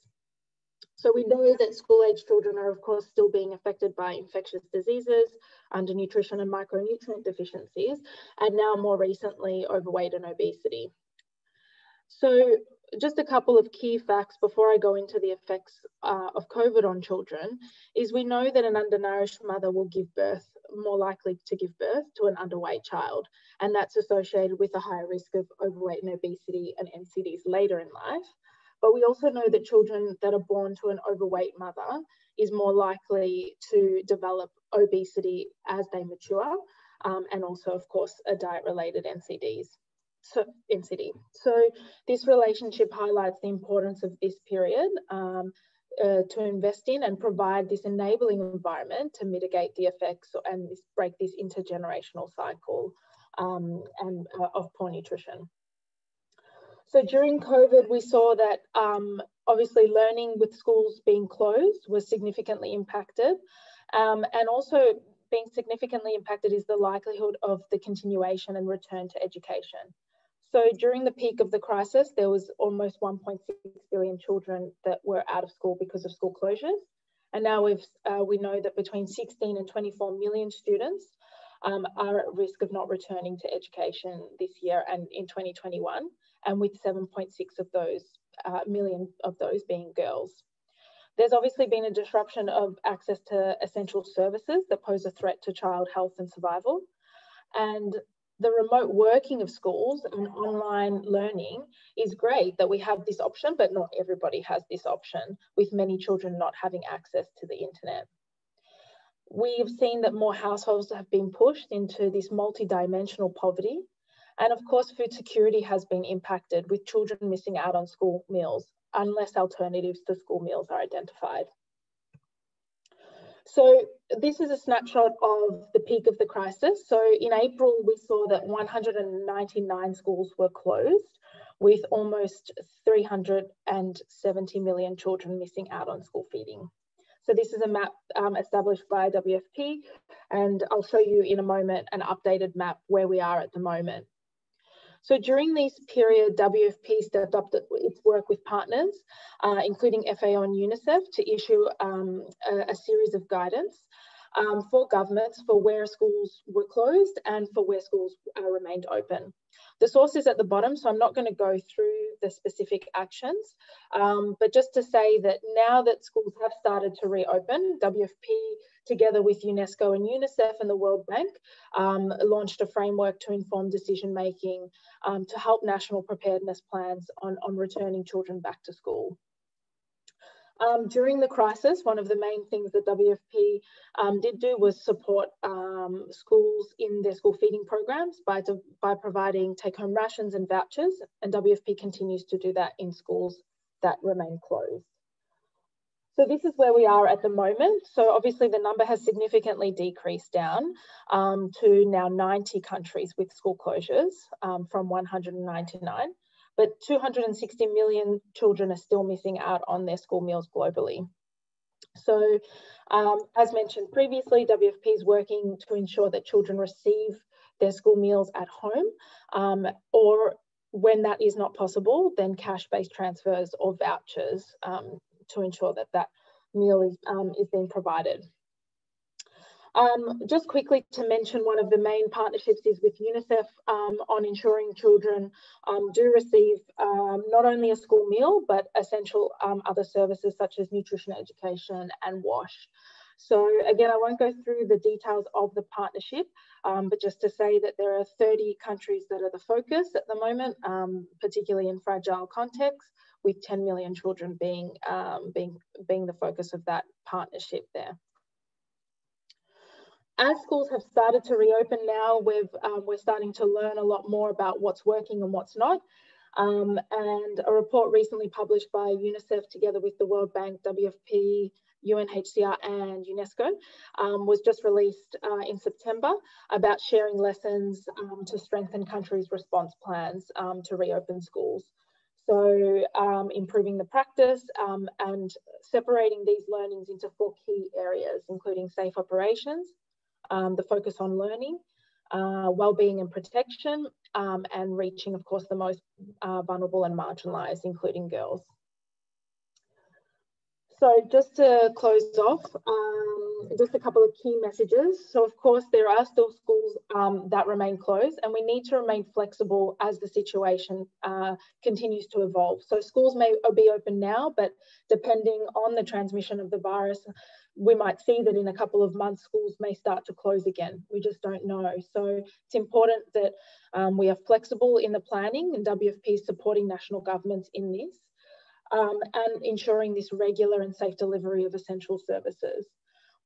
So we know that school age children are of course still being affected by infectious diseases, undernutrition and micronutrient deficiencies, and now more recently overweight and obesity. So just a couple of key facts before I go into the effects uh, of COVID on children is we know that an undernourished mother will give birth, more likely to give birth to an underweight child. And that's associated with a higher risk of overweight and obesity and NCDs later in life. But we also know that children that are born to an overweight mother is more likely to develop obesity as they mature. Um, and also, of course, a diet related NCDs so NCD. So this relationship highlights the importance of this period um, uh, to invest in and provide this enabling environment to mitigate the effects and this, break this intergenerational cycle um, and uh, of poor nutrition. So during COVID, we saw that um, obviously learning with schools being closed was significantly impacted. Um, and also being significantly impacted is the likelihood of the continuation and return to education. So during the peak of the crisis, there was almost 1.6 billion children that were out of school because of school closures. And now we've, uh, we know that between 16 and 24 million students um, are at risk of not returning to education this year and in 2021, and with 7.6 of those uh, million of those being girls. There's obviously been a disruption of access to essential services that pose a threat to child health and survival. And the remote working of schools and online learning is great that we have this option, but not everybody has this option, with many children not having access to the internet. We've seen that more households have been pushed into this multi-dimensional poverty. And of course, food security has been impacted with children missing out on school meals unless alternatives to school meals are identified. So this is a snapshot of the peak of the crisis. So in April, we saw that 199 schools were closed with almost 370 million children missing out on school feeding. So this is a map um, established by WFP, and I'll show you in a moment an updated map where we are at the moment. So during this period, WFP stepped up its work with partners, uh, including FAO and UNICEF, to issue um, a, a, series of guidance um, for governments for where schools were closed and for where schools uh, remained open. The source is at the bottom, so I'm not going to go through the specific actions, um, but just to say that now that schools have started to reopen, WFP together with UNESCO and UNICEF and the World Bank, um, launched a framework to inform decision making um, to help national preparedness plans on, on returning children back to school. Um, during the crisis, one of the main things that WFP um, did do was support um, schools in their school feeding programs by, by providing take-home rations and vouchers, and WFP continues to do that in schools that remain closed. So this is where we are at the moment. So obviously the number has significantly decreased down um, to now 90 countries with school closures um, from 199, but 260 million children are still missing out on their school meals globally. So um, as mentioned previously, WFP is working to ensure that children receive their school meals at home um, or when that is not possible, then cash-based transfers or vouchers um, to ensure that that meal is, um, is being provided. Um, just quickly to mention one of the main partnerships is with UNICEF um, on ensuring children um, do receive um, not only a school meal, but essential um, other services such as nutrition education and WASH. So again, I won't go through the details of the partnership, um, but just to say that there are 30 countries that are the focus at the moment, particularly in fragile contexts with 10 million children being, um, being, being the focus of that partnership there. As schools have started to reopen now, we've, um, we're starting to learn a lot more about what's working and what's not. Um, and a report recently published by UNICEF together with the World Bank, WFP, UNHCR and UNESCO um, was just released uh, in September about sharing lessons um, to strengthen countries' response plans um, to reopen schools. So um, improving the practice um, and separating these learnings into four key areas, including safe operations, um, the focus on learning, uh, well-being and protection, um, and reaching, of course, the most uh, vulnerable and marginalised, including girls. So just to close off, um, just a couple of key messages. So of course, there are still schools um, that remain closed and we need to remain flexible as the situation uh, continues to evolve. So schools may be open now, but depending on the transmission of the virus, we might see that in a couple of months, schools may start to close again. We just don't know. So it's important that um, we are flexible in the planning and WFP is supporting national governments in this um, and ensuring this regular and safe delivery of essential services.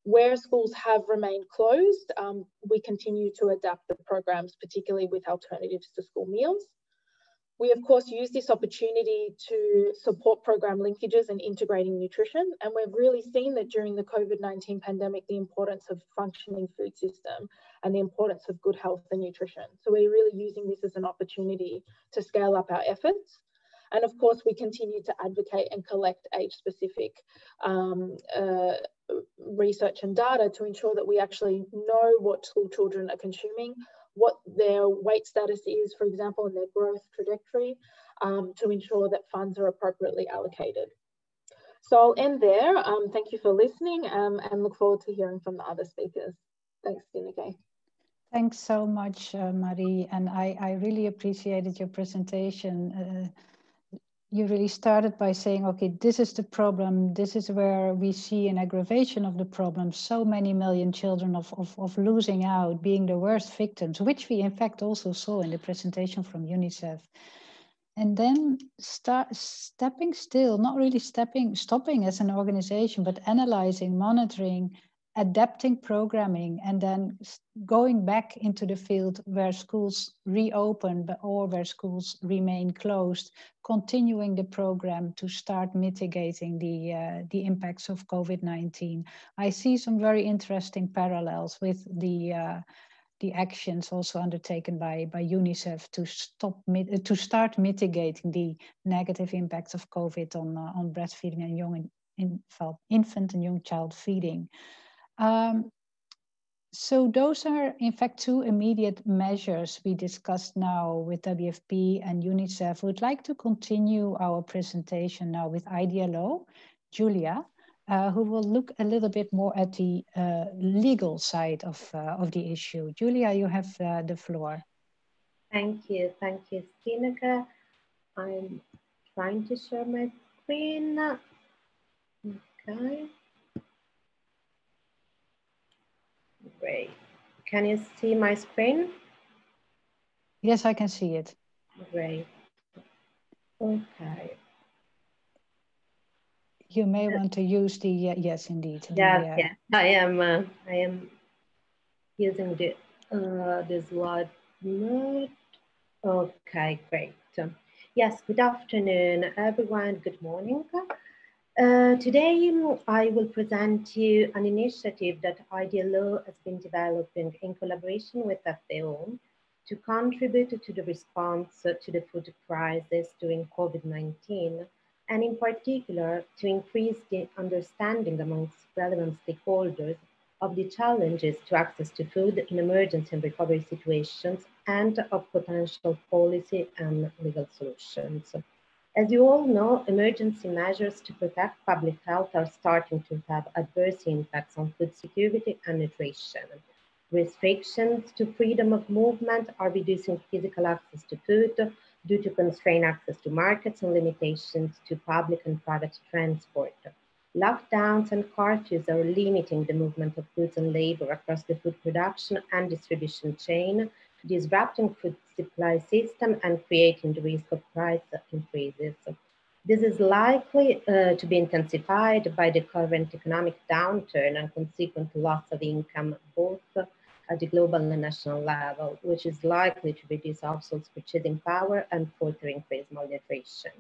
Where schools have remained closed, um, we continue to adapt the programs, particularly with alternatives to school meals. We of course use this opportunity to support program linkages and integrating nutrition. And we've really seen that during the COVID-19 pandemic, the importance of functioning food system and the importance of good health and nutrition. So we're really using this as an opportunity to scale up our efforts and of course, we continue to advocate and collect age-specific um, uh, research and data to ensure that we actually know what school children are consuming, what their weight status is, for example, and their growth trajectory, um, to ensure that funds are appropriately allocated. So I'll end there. Um, thank you for listening um, and look forward to hearing from the other speakers. Thanks, Stineke. Thanks so much, uh, Marie. And I, I really appreciated your presentation. Uh, you really started by saying, okay, this is the problem. This is where we see an aggravation of the problem. So many million children of, of, of losing out, being the worst victims, which we in fact also saw in the presentation from UNICEF. And then start stepping still, not really stepping, stopping as an organization, but analyzing, monitoring, adapting programming and then going back into the field where schools reopen or where schools remain closed, continuing the program to start mitigating the, uh, the impacts of COVID-19. I see some very interesting parallels with the uh, the actions also undertaken by, by UNICEF to stop to start mitigating the negative impacts of COVID on, uh, on breastfeeding and young in, infant and young child feeding. Um, so those are, in fact, two immediate measures we discussed now with WFP and UNICEF. We'd like to continue our presentation now with IDLO, Julia, uh, who will look a little bit more at the uh, legal side of, uh, of the issue. Julia, you have uh, the floor. Thank you. Thank you, Stineke. I'm trying to share my screen. Okay. Great. Can you see my screen? Yes, I can see it. Great. Okay. You may want to use the, uh, yes, indeed. Yeah, the, uh, yeah. I am, uh, I am using the, uh, this word mode. Okay, great. Yes, good afternoon, everyone. Good morning. Uh, today, I will present you an initiative that IDLO has been developing in collaboration with FAO to contribute to the response to the food crisis during COVID-19, and in particular, to increase the understanding amongst relevant stakeholders of the challenges to access to food in emergency and recovery situations and of potential policy and legal solutions. As you all know, emergency measures to protect public health are starting to have adverse impacts on food security and nutrition. Restrictions to freedom of movement are reducing physical access to food due to constrained access to markets and limitations to public and private transport. Lockdowns and curfews are limiting the movement of goods and labor across the food production and distribution chain, disrupting food supply system and creating the risk of price increases. This is likely uh, to be intensified by the current economic downturn and consequent loss of income, both at the global and national level, which is likely to reduce households' purchasing power and further increase malnutrition.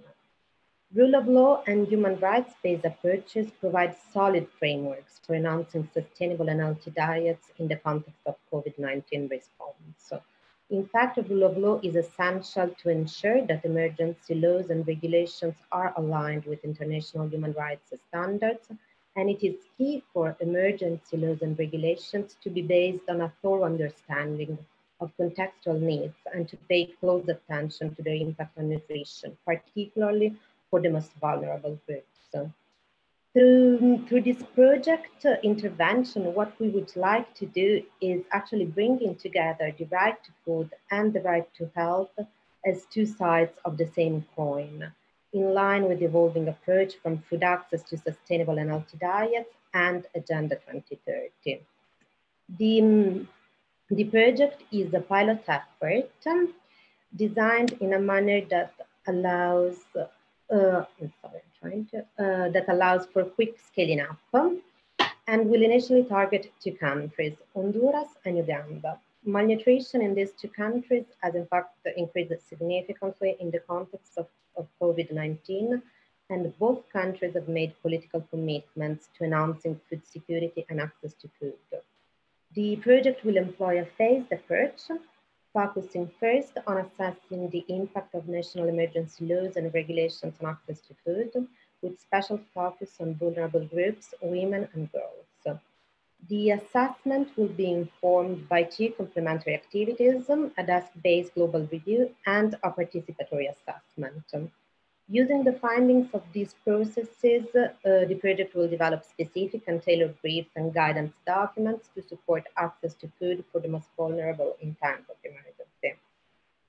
Rule of law and human rights-based approaches provide solid frameworks for enhancing sustainable and healthy diets in the context of COVID-19 response. In fact, the rule of law is essential to ensure that emergency laws and regulations are aligned with international human rights standards, and it is key for emergency laws and regulations to be based on a thorough understanding of contextual needs and to pay close attention to their impact on nutrition, particularly for the most vulnerable groups. Through, through this project intervention, what we would like to do is actually bringing together the right to food and the right to health as two sides of the same coin, in line with the evolving approach from food access to sustainable and healthy diets and Agenda 2030. The, the project is a pilot effort designed in a manner that allows uh, I'm sorry, Uh, that allows for quick scaling up and will initially target two countries, Honduras and Uganda. Malnutrition in these two countries has in fact increased significantly in the context of, of COVID-19 and both countries have made political commitments to enhancing food security and access to food. The project will employ a phased approach focusing first on assessing the impact of national emergency laws and regulations on access to food, with special focus on vulnerable groups, women and girls. The assessment will be informed by two complementary activities, a desk-based global review and a participatory assessment. Using the findings of these processes, uh, the project will develop specific and tailored briefs and guidance documents to support access to food for the most vulnerable in times of emergency.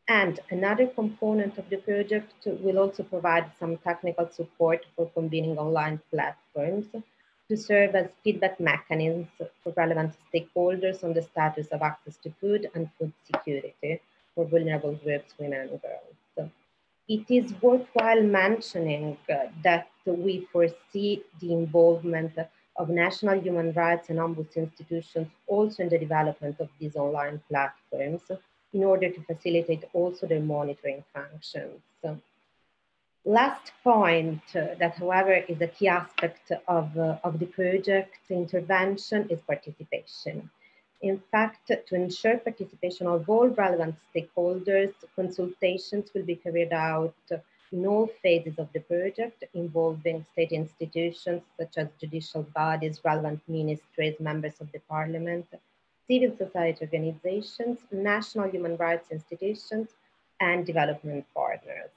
And another component of the project will also provide some technical support for convening online platforms to serve as feedback mechanisms for relevant stakeholders on the status of access to food and food security for vulnerable groups, women and girls it is worthwhile mentioning uh, that we foresee the involvement of national human rights and ombuds institutions also in the development of these online platforms in order to facilitate also their monitoring functions. Last point uh, that, however, is a key aspect of, uh, of the project intervention is participation. In fact, to ensure participation of all relevant stakeholders, consultations will be carried out in all phases of the project involving state institutions such as judicial bodies, relevant ministries, members of the parliament, civil society organizations, national human rights institutions, and development partners.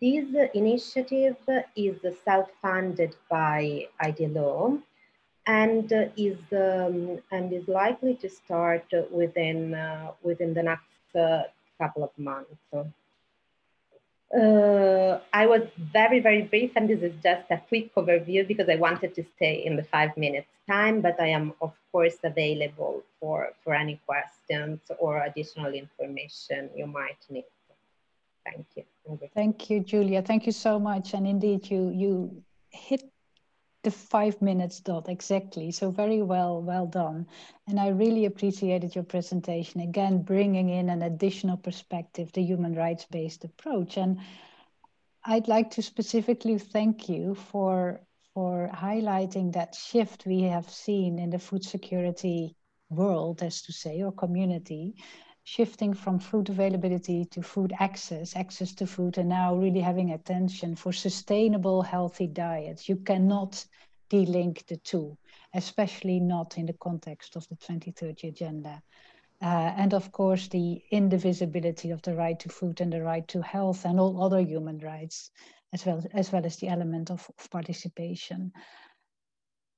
This initiative is self-funded by IDLO and uh, is um, and is likely to start within uh, within the next uh, couple of months. Uh, I was very, very brief, and this is just a quick overview because I wanted to stay in the five minutes time, but I am, of course, available for, for any questions or additional information you might need. Thank you. Thank you, Julia. Thank you so much. And indeed, you, you hit the five minutes dot exactly. So very well, well done. And I really appreciated your presentation. Again, bringing in an additional perspective, the human rights based approach. And I'd like to specifically thank you for, for highlighting that shift we have seen in the food security world, as to say, or community, shifting from food availability to food access, access to food, and now really having attention for sustainable, healthy diets. You cannot de-link the two, especially not in the context of the 2030 agenda. Uh, and of course, the indivisibility of the right to food and the right to health and all other human rights, as well as, well as the element of, of participation.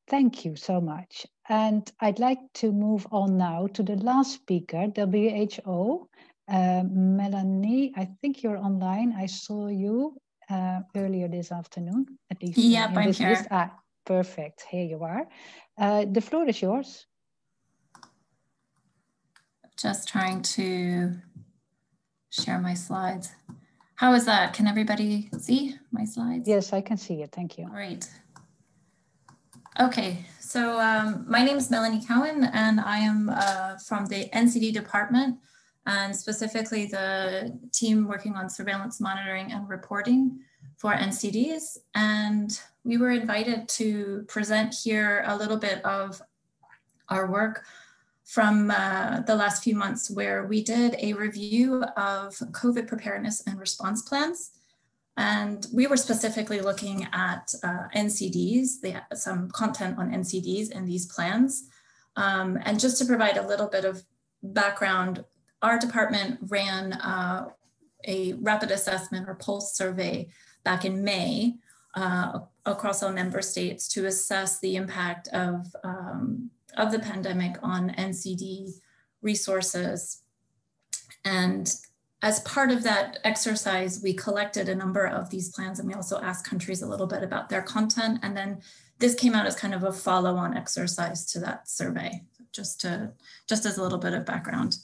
Thank you so much. And I'd like to move on now to the last speaker, WHO. Uh, Melanie, I think you're online. I saw you uh, earlier this afternoon, at least. Yep, I'm here. List. Ah, perfect. Here you are. Uh, the floor is yours. Just trying to share my slides. How is that? Can everybody see my slides? Yes, I can see it. Thank you. Great. Okay, so um, my name is Melanie Cowan and I am uh, from the NCD department and specifically the team working on surveillance monitoring and reporting for NCDs. And we were invited to present here a little bit of our work from uh, the last few months where we did a review of COVID preparedness and response plans. And we were specifically looking at uh, NCDs, some content on NCDs in these plans. Um, and just to provide a little bit of background, our department ran uh, a rapid assessment or pulse survey back in May uh, across all member states to assess the impact of um, of the pandemic on NCD resources. And as part of that exercise, we collected a number of these plans and we also asked countries a little bit about their content. And then this came out as kind of a follow-on exercise to that survey, just to just as a little bit of background.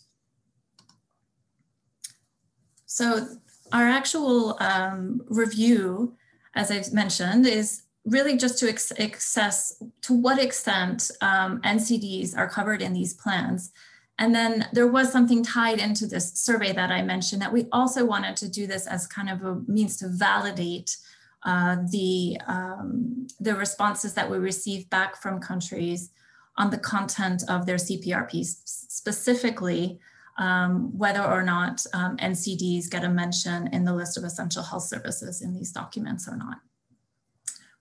So our actual um, review, as I've mentioned, is really just to assess to what extent um, NCDs are covered in these plans. And then there was something tied into this survey that I mentioned that we also wanted to do this as kind of a means to validate uh, the, um, the responses that we received back from countries on the content of their CPRPs, specifically um, whether or not um, NCDs get a mention in the list of essential health services in these documents or not.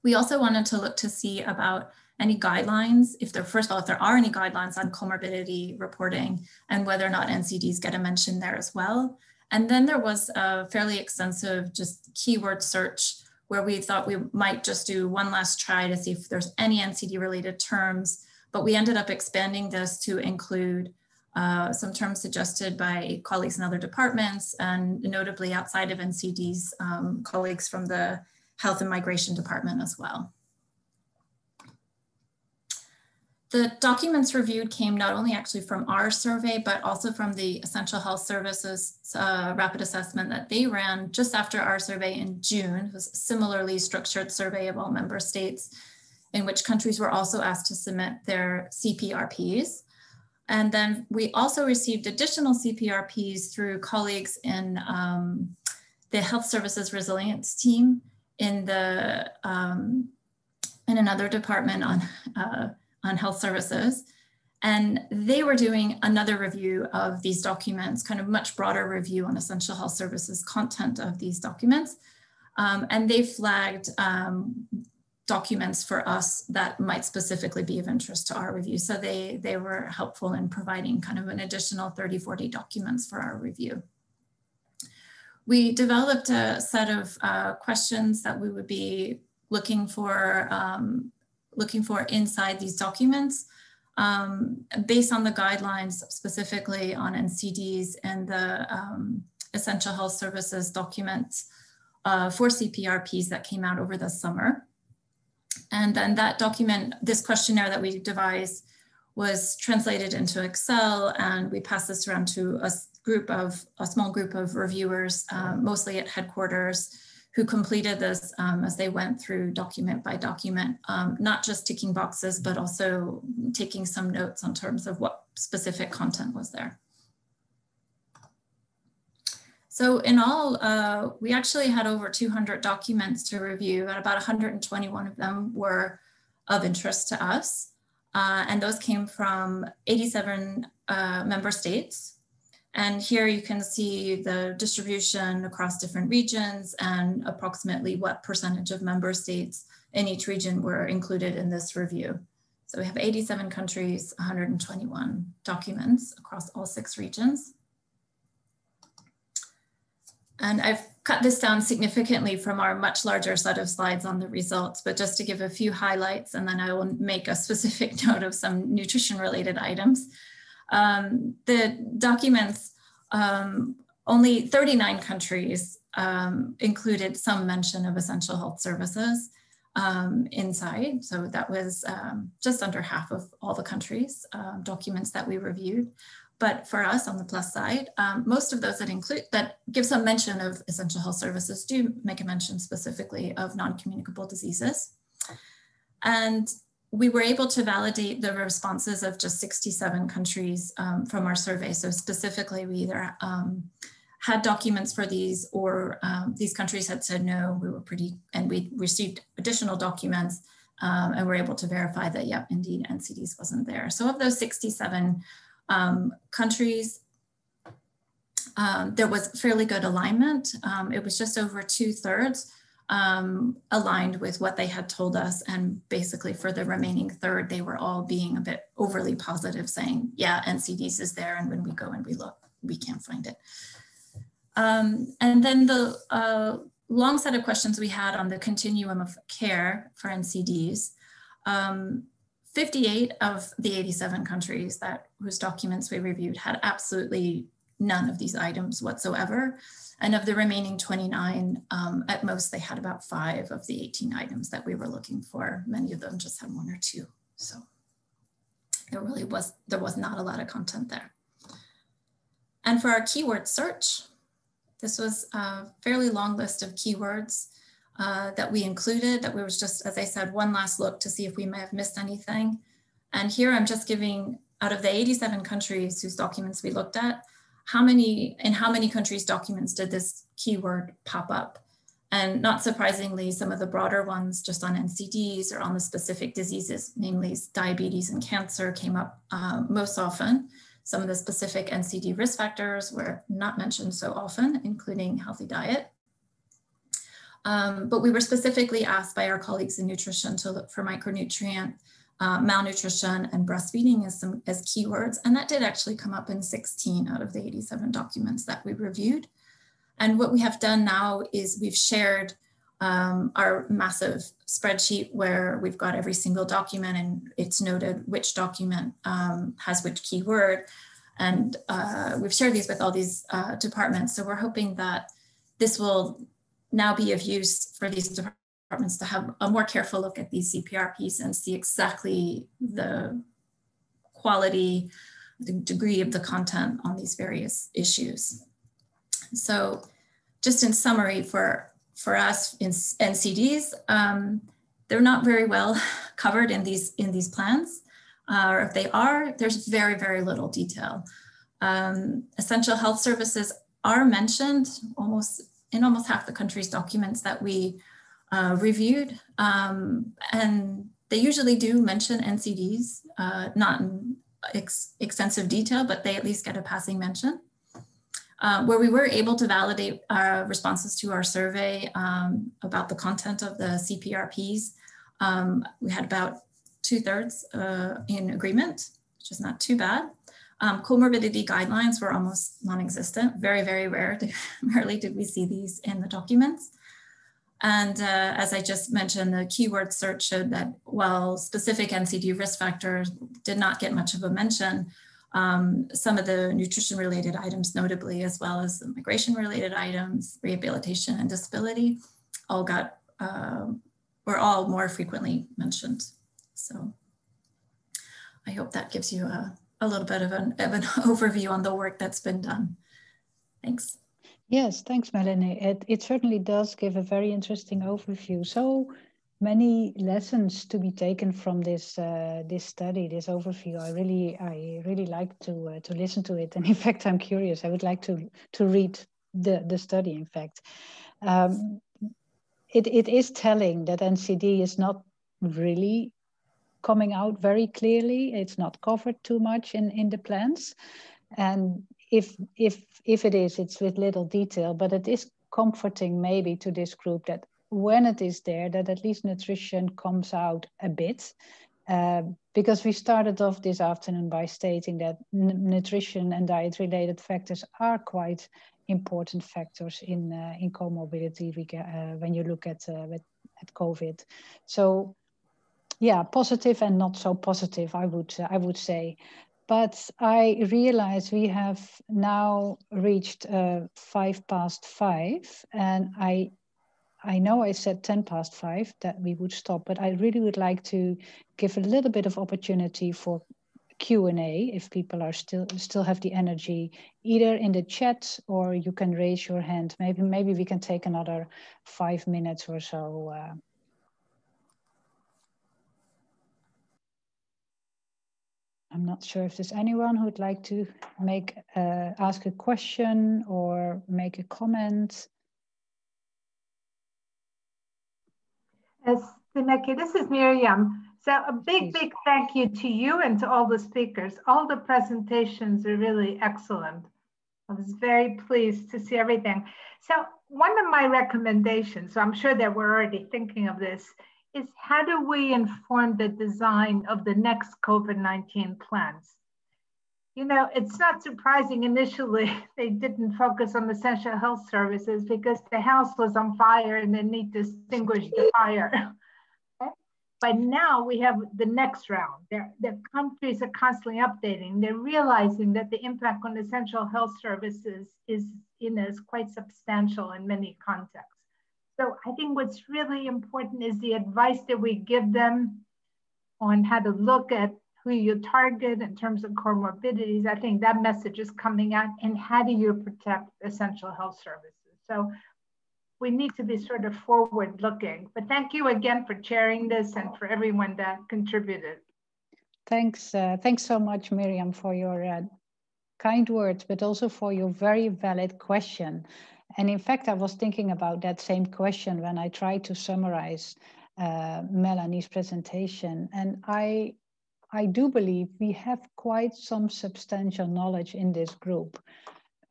We also wanted to look to see about any guidelines, if there, first of all, if there are any guidelines on comorbidity reporting and whether or not NCDs get a mention there as well. And then there was a fairly extensive just keyword search where we thought we might just do one last try to see if there's any NCD related terms, but we ended up expanding this to include uh, some terms suggested by colleagues in other departments and notably outside of NCDs, um, colleagues from the Health and Migration Department as well. The documents reviewed came not only actually from our survey, but also from the Essential Health Services uh, rapid assessment that they ran just after our survey in June. It was a similarly structured survey of all member states in which countries were also asked to submit their CPRPs. And then we also received additional CPRPs through colleagues in um, the Health Services Resilience Team in the um, in another department on uh, on health services, and they were doing another review of these documents, kind of much broader review on essential health services content of these documents, um, and they flagged um, documents for us that might specifically be of interest to our review. So they they were helpful in providing kind of an additional 30, 40 documents for our review. We developed a set of uh, questions that we would be looking for um, looking for inside these documents um, based on the guidelines specifically on NCDs and the um, essential health services documents uh, for CPRPs that came out over the summer. And then that document, this questionnaire that we devised was translated into Excel and we passed this around to a group of, a small group of reviewers, um, mostly at headquarters, who completed this um, as they went through document by document, um, not just ticking boxes, but also taking some notes on terms of what specific content was there. So in all, uh, we actually had over 200 documents to review and about 121 of them were of interest to us. Uh, and those came from 87 uh, member states. And here you can see the distribution across different regions and approximately what percentage of member states in each region were included in this review. So we have 87 countries, 121 documents across all six regions. And I've cut this down significantly from our much larger set of slides on the results, but just to give a few highlights, and then I will make a specific note of some nutrition related items. Um, the documents, um, only 39 countries um, included some mention of essential health services um, inside. So that was um, just under half of all the countries um, documents that we reviewed. But for us on the plus side, most of those that include that give some mention of essential health services do make a mention specifically of non-communicable diseases. And we were able to validate the responses of just 67 countries um, from our survey. So specifically, we either um, had documents for these or um, these countries had said no, we were pretty, and we received additional documents um, and were able to verify that, yep, indeed, NCDs wasn't there. So of those 67 Um, countries, um, there was fairly good alignment. It was just over two thirds um, aligned with what they had told us. And basically for the remaining third, they were all being a bit overly positive saying, yeah, NCDs is there. And when we go and we look, we can't find it. Um, and then the uh, long set of questions we had on the continuum of care for NCDs. Um, 58 of the 87 countries that whose documents we reviewed had absolutely none of these items whatsoever. And of the remaining 29, um, at most they had about five of the 18 items that we were looking for. Many of them just had one or two. So there really was, there was not a lot of content there. And for our keyword search, this was a fairly long list of keywords uh, that we included that we was just, as I said, one last look to see if we may have missed anything. And here I'm just giving out of the 87 countries whose documents we looked at, how many, in how many countries documents did this keyword pop up? And not surprisingly, some of the broader ones just on NCDs or on the specific diseases, namely diabetes and cancer came up uh, most often. Some of the specific NCD risk factors were not mentioned so often, including healthy diet. Um, but we were specifically asked by our colleagues in nutrition to look for micronutrient, uh, malnutrition, and breastfeeding as, some, as keywords. And that did actually come up in 16 out of the 87 documents that we reviewed. And what we have done now is we've shared um, our massive spreadsheet where we've got every single document and it's noted which document um, has which keyword. And uh, we've shared these with all these uh, departments. So we're hoping that this will now be of use for these departments to have a more careful look at these CPRPs and see exactly the quality, the degree of the content on these various issues. So just in summary for, for us in NCDs, um, they're not very well covered in these, in these plans. Uh, or if they are, there's very, very little detail. Um, essential health services are mentioned almost in almost half the country's documents that we uh, reviewed. Um, and they usually do mention NCDs, uh, not in ex extensive detail, but they at least get a passing mention. Uh, where we were able to validate our responses to our survey um, about the content of the CPRPs, um, we had about two thirds uh, in agreement, which is not too bad. Um, comorbidity guidelines were almost non-existent, very, very rare. Rarely did we see these in the documents. And uh, as I just mentioned, the keyword search showed that while specific NCD risk factors did not get much of a mention, um, some of the nutrition related items notably, as well as the migration related items, rehabilitation and disability, all got, uh, were all more frequently mentioned. So I hope that gives you a, a little bit of an, of an overview on the work that's been done. Thanks. Yes, thanks, Melanie. It, it certainly does give a very interesting overview. So many lessons to be taken from this uh, this study, this overview. I really I really like to uh, to listen to it, and in fact, I'm curious. I would like to to read the the study. In fact, um, it it is telling that NCD is not really coming out very clearly. It's not covered too much in, in the plans. And if, if, if it is, it's with little detail, but it is comforting maybe to this group that when it is there, that at least nutrition comes out a bit. Uh, because we started off this afternoon by stating that nutrition and diet related factors are quite important factors in uh, in comorbidity uh, when you look at, uh, at COVID. So yeah, positive and not so positive, I would I would say. But I realize we have now reached uh, five past five, and I I know I said 10 past five that we would stop, but I really would like to give a little bit of opportunity for Q&A if people are still still have the energy either in the chat or you can raise your hand. Maybe maybe we can take another five minutes or so uh, I'm not sure if there's anyone who would like to make uh, ask a question or make a comment. Stineke, this is Miriam. So a big, big thank you to you and to all the speakers. All the presentations are really excellent. I was very pleased to see everything. So one of my recommendations, so I'm sure that we're already thinking of this, is how do we inform the design of the next COVID-19 plans? You know, it's not surprising initially they didn't focus on essential health services because the house was on fire and they need to extinguish the fire. But now we have the next round. The countries are constantly updating. They're realizing that the impact on essential health services is, you know, is quite substantial in many contexts. So I think what's really important is the advice that we give them on how to look at who you target in terms of comorbidities. I think that message is coming out and how do you protect essential health services? So we need to be sort of forward looking. But thank you again for chairing this and for everyone that contributed. Thanks, uh, thanks so much, Miriam, for your uh, kind words, but also for your very valid question. And in fact, I was thinking about that same question when I tried to summarize uh, Melanie's presentation. And I, I do believe we have quite some substantial knowledge in this group.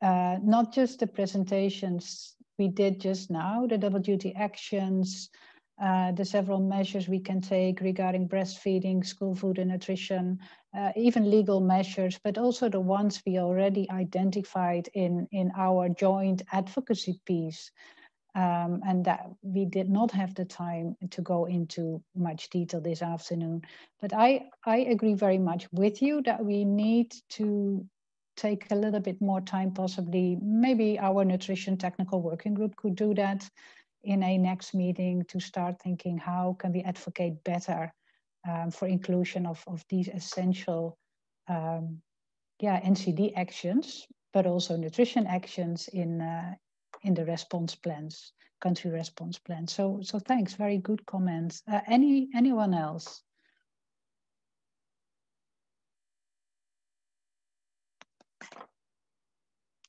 Uh, not just the presentations we did just now, the double duty actions, uh, the several measures we can take regarding breastfeeding, school food and nutrition, uh, even legal measures, but also the ones we already identified in, in our joint advocacy piece. Um, and that we did not have the time to go into much detail this afternoon. But I, I agree very much with you that we need to take a little bit more time, possibly. Maybe our nutrition technical working group could do that in a next meeting to start thinking how can we advocate better um, for inclusion of, of these essential um, yeah, NCD actions, but also nutrition actions in, uh, in the response plans, country response plans. So, so thanks, very good comments. Uh, any, anyone else?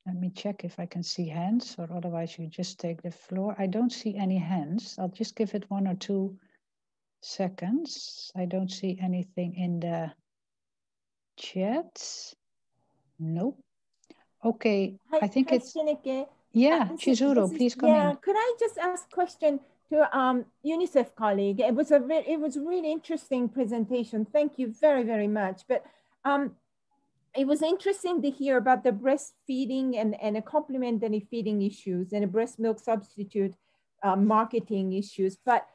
Let me check if I can see hands or otherwise you just take the floor. I don't see any hands. I'll just give it one or two seconds. I don't see anything in the chat. Nope. Okay, I think it's... Yeah, uh, Chizuru, please come yeah, in. Could I just ask a question to um, UNICEF colleague? It was a it was really interesting presentation. Thank you very, very much. But um, it was interesting to hear about the breastfeeding and, and a complementary feeding issues and a breast milk substitute uh, marketing issues. But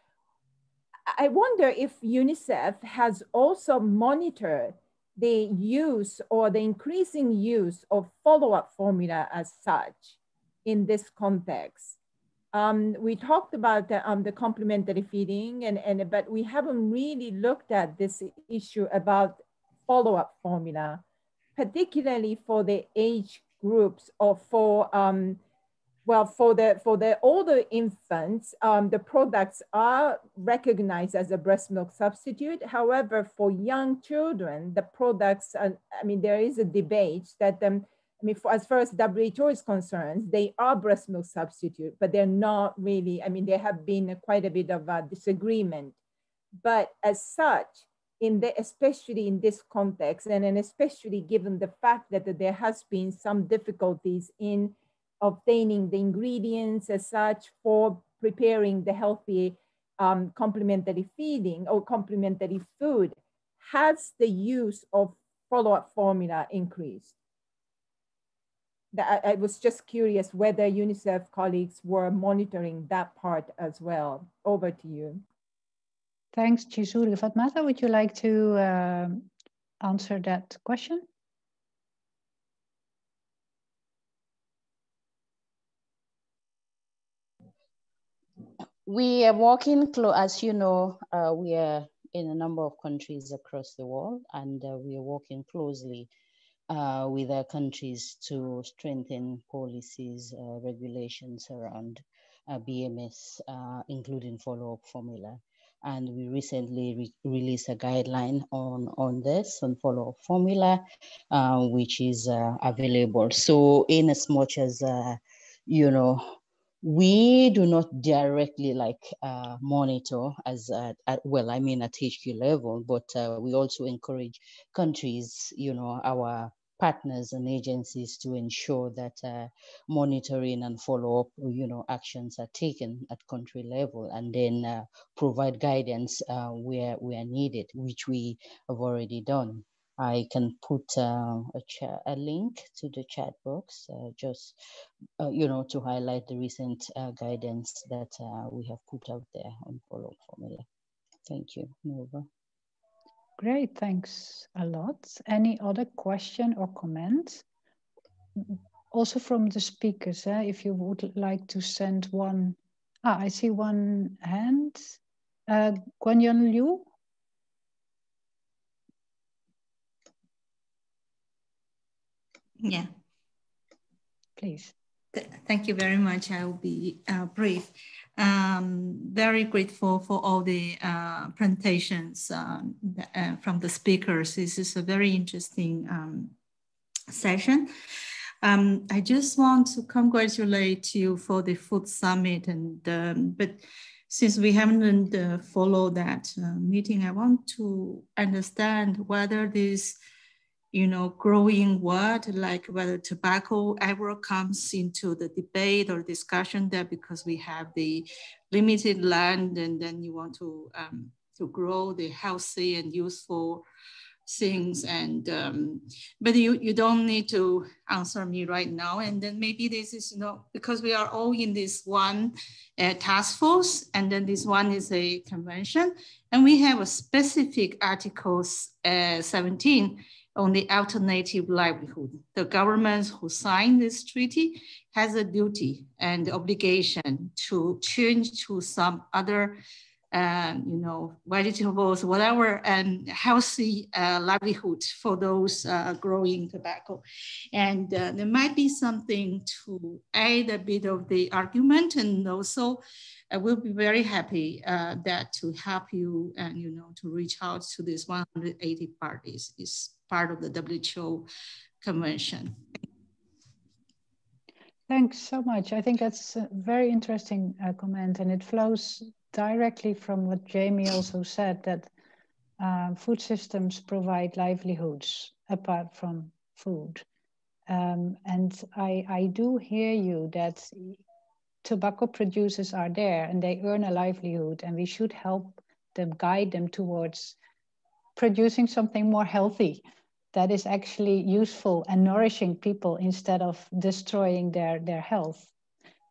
I wonder if UNICEF has also monitored the use or the increasing use of follow-up formula as such in this context. Um, we talked about the, um, the complementary feeding, and, and but we haven't really looked at this issue about follow-up formula particularly for the age groups or for um, well for the for the older infants um, the products are recognized as a breast milk substitute however for young children the products are, i mean there is a debate that um, I mean, for, as far as WHO is concerned, they are breast milk substitute, but they're not really, I mean, there have been quite a bit of a disagreement. But as such, in the, especially in this context, and, and especially given the fact that there has been some difficulties in obtaining the ingredients as such for preparing the healthy um, complementary feeding or complementary food, has the use of follow-up formula increased? I, I was just curious whether UNICEF colleagues were monitoring that part as well. Over to you. Thanks, Chizuru. Fatmata, would you like to uh, answer that question? We are working, as you know, uh, we are in a number of countries across the world, and uh, we are working closely uh, with our countries to strengthen policies, uh, regulations around uh, BMS, including follow-up formula and we recently re released a guideline on on this on follow-up formula uh, which is uh, available. So in as much as uh, you know we do not directly like uh, monitor as at, well i mean at hq level but uh, we also encourage countries you know our partners and agencies to ensure that uh, monitoring and follow up you know actions are taken at country level and then uh, provide guidance uh, where where needed which we have already done I can put uh, a, chat, a link to the chat box uh, just, uh, you know, to highlight the recent guidance that we have put out there on follow up formula. Thank you, Nova. Great, thanks a lot. Any other question or comment? Also from the speakers, eh, if you would like to send one. Ah, I see one hand. Uh, Guanyan Liu, Yeah. Please. Thank you very much. I will be uh, brief. Um, very grateful for all the uh, presentations um, uh, from the speakers. This is a very interesting um, session. Um, I just want to congratulate you for the food summit and um, but since we haven't uh, followed that uh, meeting, I want to understand whether this you know, growing word like whether tobacco ever comes into the debate or discussion there because we have the limited land and then you want to um, to grow the healthy and useful things and um, but you you don't need to answer me right now. And then maybe this is you know because we are all in this one uh, task force and then this one is a convention and we have a specific articles uh, 17 on the alternative livelihood. The governments who signed this treaty has a duty and obligation to change to some other, uh, you know, vegetables, whatever, and healthy uh, livelihood for those uh, growing tobacco. And uh, there might be something to add a bit of the argument and also I will be very happy uh, that to help you and you know to reach out to these 180 parties is part of the WHO convention. Thanks so much. I think that's a very interesting uh, comment and it flows directly from what Jamie also said that uh, food systems provide livelihoods apart from food. Um, and I, I do hear you that tobacco producers are there and they earn a livelihood and we should help them guide them towards producing something more healthy that is actually useful and nourishing people instead of destroying their, their health.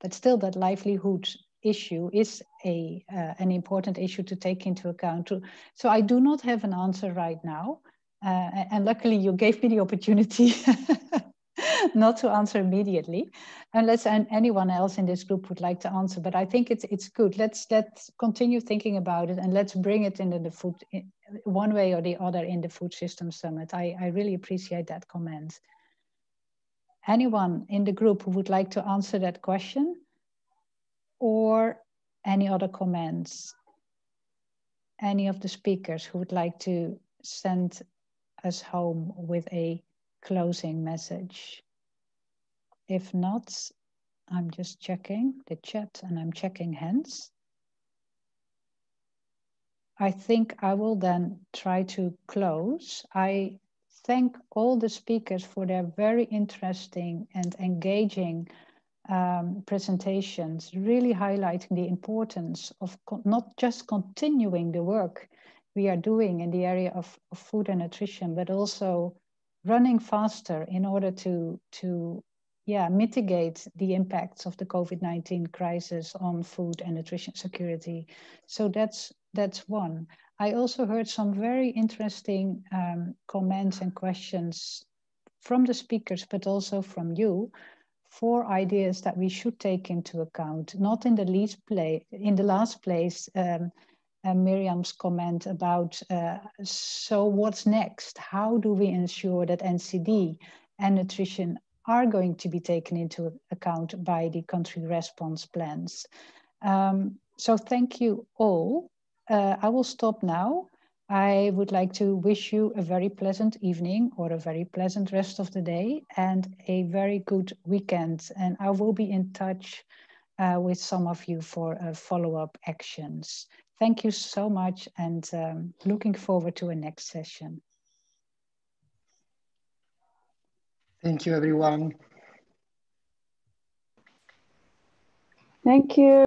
But still, that livelihood issue is a uh, an important issue to take into account. So I do not have an answer right now. Uh, and luckily, you gave me the opportunity not to answer immediately, unless anyone else in this group would like to answer. But I think it's it's good. Let's let's continue thinking about it and let's bring it into the food one way or the other in the Food System Summit. I, I really appreciate that comment. Anyone in the group who would like to answer that question or any other comments? Any of the speakers who would like to send us home with a closing message? If not, I'm just checking the chat and I'm checking hands. I think I will then try to close. I thank all the speakers for their very interesting and engaging um, presentations, really highlighting the importance of not just continuing the work we are doing in the area of, of, food and nutrition, but also running faster in order to, to yeah, mitigate the impacts of the COVID-19 crisis on food and nutrition security. So that's that's one. I also heard some very interesting um, comments and questions from the speakers, but also from you, four ideas that we should take into account. Not in the least place, in the last place, um, uh, Miriam's comment about uh, so what's next? How do we ensure that NCD and nutrition are going to be taken into account by the country response plans? Um, so thank you all uh, I will stop now. I would like to wish you a very pleasant evening or a very pleasant rest of the day and a very good weekend. And I will be in touch uh, with some of you for uh, follow-up actions. Thank you so much and um, looking forward to a next session. Thank you, everyone. Thank you.